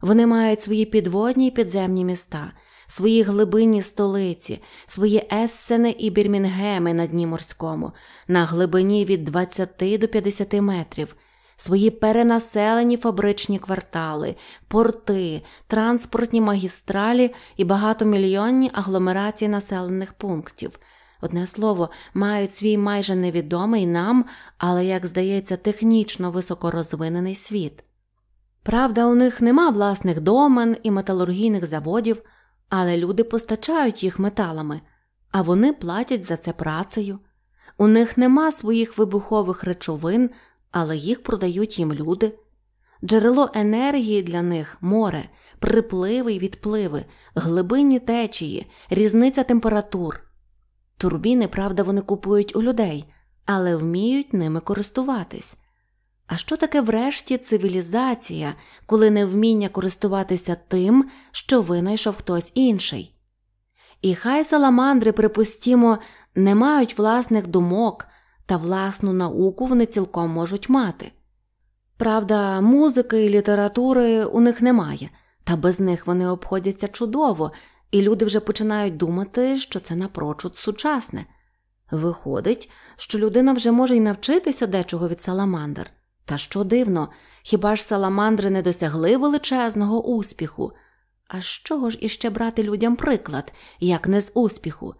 Вони мають свої підводні і підземні міста, свої глибинні столиці, свої Ессени і Бірмінгеми на дні морському, на глибині від 20 до 50 метрів, свої перенаселені фабричні квартали, порти, транспортні магістралі і багатомільйонні агломерації населених пунктів. Одне слово, мають свій майже невідомий нам, але, як здається, технічно високорозвинений світ. Правда, у них нема власних домен і металургійних заводів, але люди постачають їх металами, а вони платять за це працею. У них нема своїх вибухових речовин, але їх продають їм люди. Джерело енергії для них море, припливи й відпливи, глибинні течії, різниця температур. Турбіни, правда, вони купують у людей, але вміють ними користуватись. А що таке врешті цивілізація, коли не вміння користуватися тим, що винайшов хтось інший? І хай саламандри, припустімо, не мають власних думок та власну науку вони цілком можуть мати. Правда, музики і літератури у них немає, та без них вони обходяться чудово, і люди вже починають думати, що це напрочуд сучасне. Виходить, що людина вже може й навчитися дечого від саламандр. Та що дивно, хіба ж саламандри не досягли величезного успіху? А з чого ж іще брати людям приклад, як не з успіху?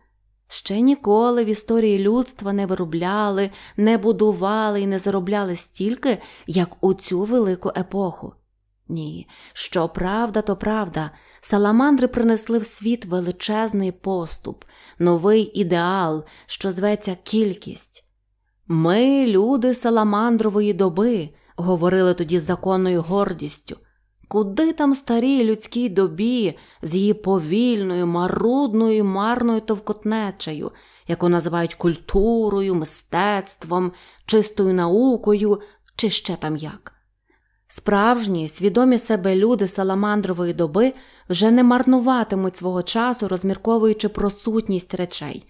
Ще ніколи в історії людства не виробляли, не будували і не заробляли стільки, як у цю велику епоху. Ні, що правда, то правда, саламандри принесли в світ величезний поступ, новий ідеал, що зветься кількість. Ми, люди саламандрової доби, говорили тоді з законною гордістю. Куди там старій людській добі з її повільною, марудною марною товкотнечею, яку називають культурою, мистецтвом, чистою наукою, чи ще там як? Справжні, свідомі себе люди саламандрової доби вже не марнуватимуть свого часу, розмірковуючи про сутність речей.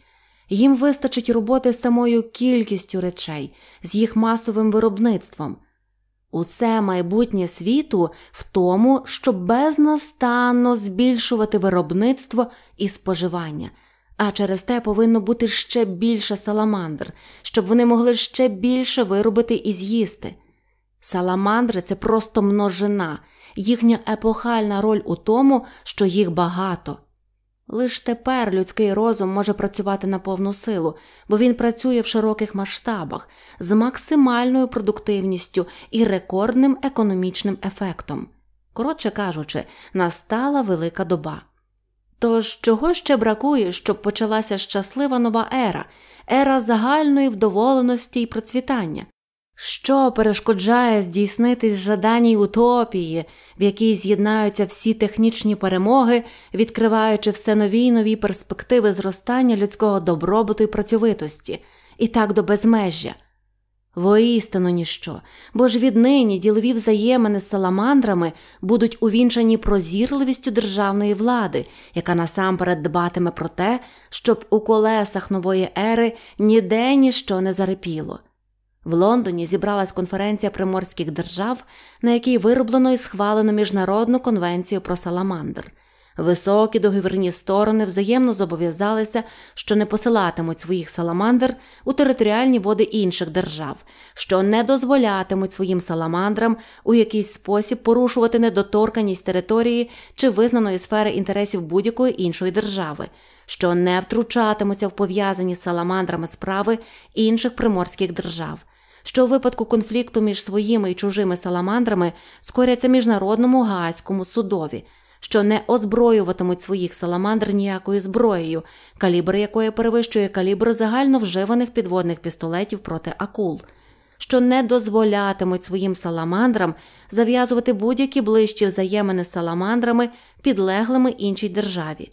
Їм вистачить роботи самою кількістю речей, з їх масовим виробництвом. Усе майбутнє світу в тому, щоб безнастанно збільшувати виробництво і споживання, а через те повинно бути ще більше саламандр, щоб вони могли ще більше виробити і з'їсти. Саламандри це просто множина, їхня епохальна роль у тому, що їх багато. Лиш тепер людський розум може працювати на повну силу, бо він працює в широких масштабах з максимальною продуктивністю і рекордним економічним ефектом. Коротше кажучи, настала велика доба. Тож чого ще бракує, щоб почалася щаслива нова ера, ера загальної вдоволеності і процвітання? Що перешкоджає здійснитись жаданій утопії, в якій з'єднаються всі технічні перемоги, відкриваючи все нові й нові перспективи зростання людського добробуту і працьовитості, і так до безмежжя? Воістину ніщо, бо ж віднині ділові взаємини з саламандрами будуть увінчані прозірливістю державної влади, яка насамперед дбатиме про те, щоб у колесах нової ери ніде ніщо не зарипіло. В Лондоні зібралась конференція приморських держав, на якій вироблено і схвалено міжнародну конвенцію про саламандр. Високі договірні сторони взаємно зобов'язалися, що не посилатимуть своїх саламандр у територіальні води інших держав, що не дозволятимуть своїм саламандрам у якийсь спосіб порушувати недоторканість території чи визнаної сфери інтересів будь-якої іншої держави, що не втручатимуться в пов'язані з саламандрами справи інших приморських держав що у випадку конфлікту між своїми і чужими саламандрами скоряться міжнародному гаазькому судові, що не озброюватимуть своїх саламандр ніякою зброєю, калібр якої перевищує калібр загально вживаних підводних пістолетів проти акул. Що не дозволятимуть своїм саламандрам зав'язувати будь-які ближчі взаємини з саламандрами, підлеглими іншій державі,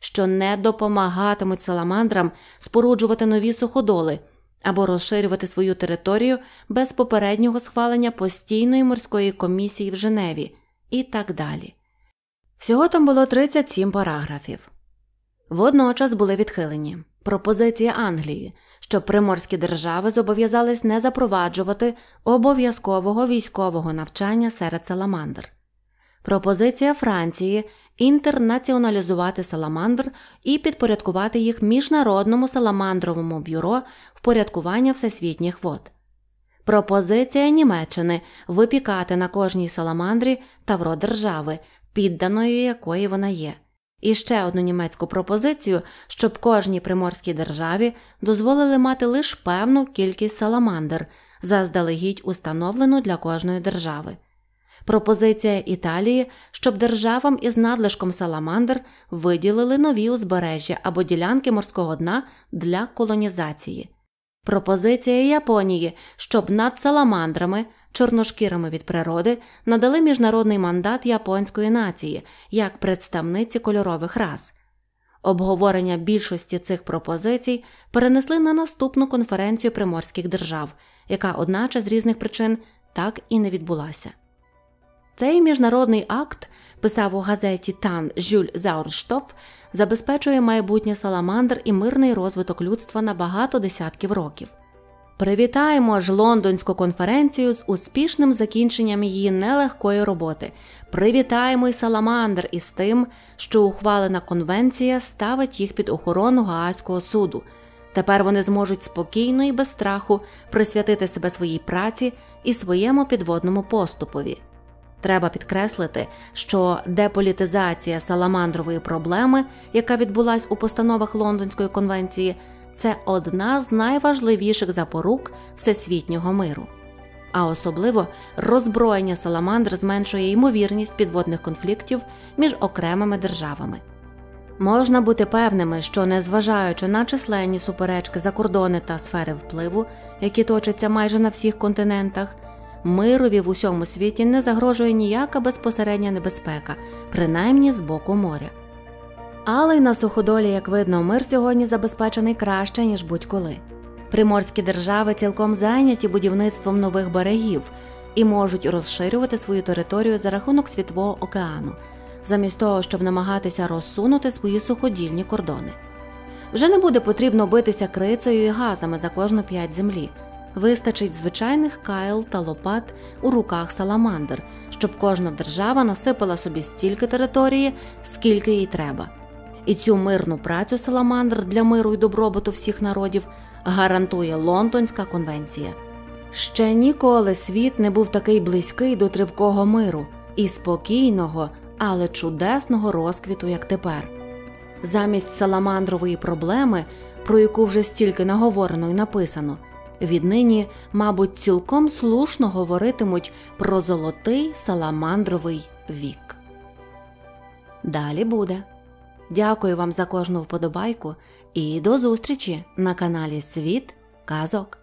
що не допомагатимуть саламандрам споруджувати нові суходоли, або розширювати свою територію без попереднього схвалення постійної морської комісії в Женеві і так далі. Всього там було 37 параграфів. Водночас були відхилені пропозиція Англії, що приморські держави зобов'язались не запроваджувати обов'язкового військового навчання серед саламандр. Пропозиція Франції інтернаціоналізувати саламандр і підпорядкувати їх міжнародному саламандровому бюро впорядкування всесвітніх вод. Пропозиція Німеччини випікати на кожній саламандрі тавро держави, підданою якої вона є. І ще одну німецьку пропозицію, щоб кожній приморській державі дозволили мати лише певну кількість саламандр, заздалегідь установлену для кожної держави. Пропозиція Італії, щоб державам із надлишком саламандр виділили нові узбережжя або ділянки морського дна для колонізації. Пропозиція Японії, щоб над саламандрами, чорношкірими від природи, надали міжнародний мандат японської нації як представниці кольорових рас. Обговорення більшості цих пропозицій перенесли на наступну конференцію приморських держав, яка, одначе, з різних причин так і не відбулася. Цей міжнародний акт, писав у газеті Тан Жюль Заурштоф, забезпечує майбутнє саламандр і мирний розвиток людства на багато десятків років. Привітаємо ж лондонську конференцію з успішним закінченням її нелегкої роботи. Привітаємо й саламандр із тим, що ухвалена конвенція ставить їх під охорону Гаазького суду. Тепер вони зможуть спокійно і без страху присвятити себе своїй праці і своєму підводному поступові. Треба підкреслити, що деполітизація саламандрової проблеми, яка відбулась у постановах Лондонської конвенції, це одна з найважливіших запорук всесвітнього миру. А особливо роззброєння саламандр зменшує ймовірність підводних конфліктів між окремими державами. Можна бути певними, що незважаючи на численні суперечки за кордони та сфери впливу, які точаться майже на всіх континентах мирові в усьому світі не загрожує ніяка безпосередня небезпека, принаймні з боку моря. Але й на суходолі, як видно, мир сьогодні забезпечений краще, ніж будь-коли. Приморські держави цілком зайняті будівництвом нових берегів і можуть розширювати свою територію за рахунок Світового океану, замість того, щоб намагатися розсунути свої суходільні кордони. Вже не буде потрібно битися крицею і газами за кожну п'ять землі. Вистачить звичайних кайл та лопат у руках саламандр, щоб кожна держава насипала собі стільки території, скільки їй треба. І цю мирну працю саламандр для миру і добробуту всіх народів гарантує Лондонська конвенція. Ще ніколи світ не був такий близький до тривкого миру і спокійного, але чудесного розквіту, як тепер. Замість саламандрової проблеми, про яку вже стільки наговорено і написано. Віднині, мабуть, цілком слушно говоритимуть про золотий саламандровий вік. Далі буде. Дякую вам за кожну вподобайку і до зустрічі на каналі Світ Казок.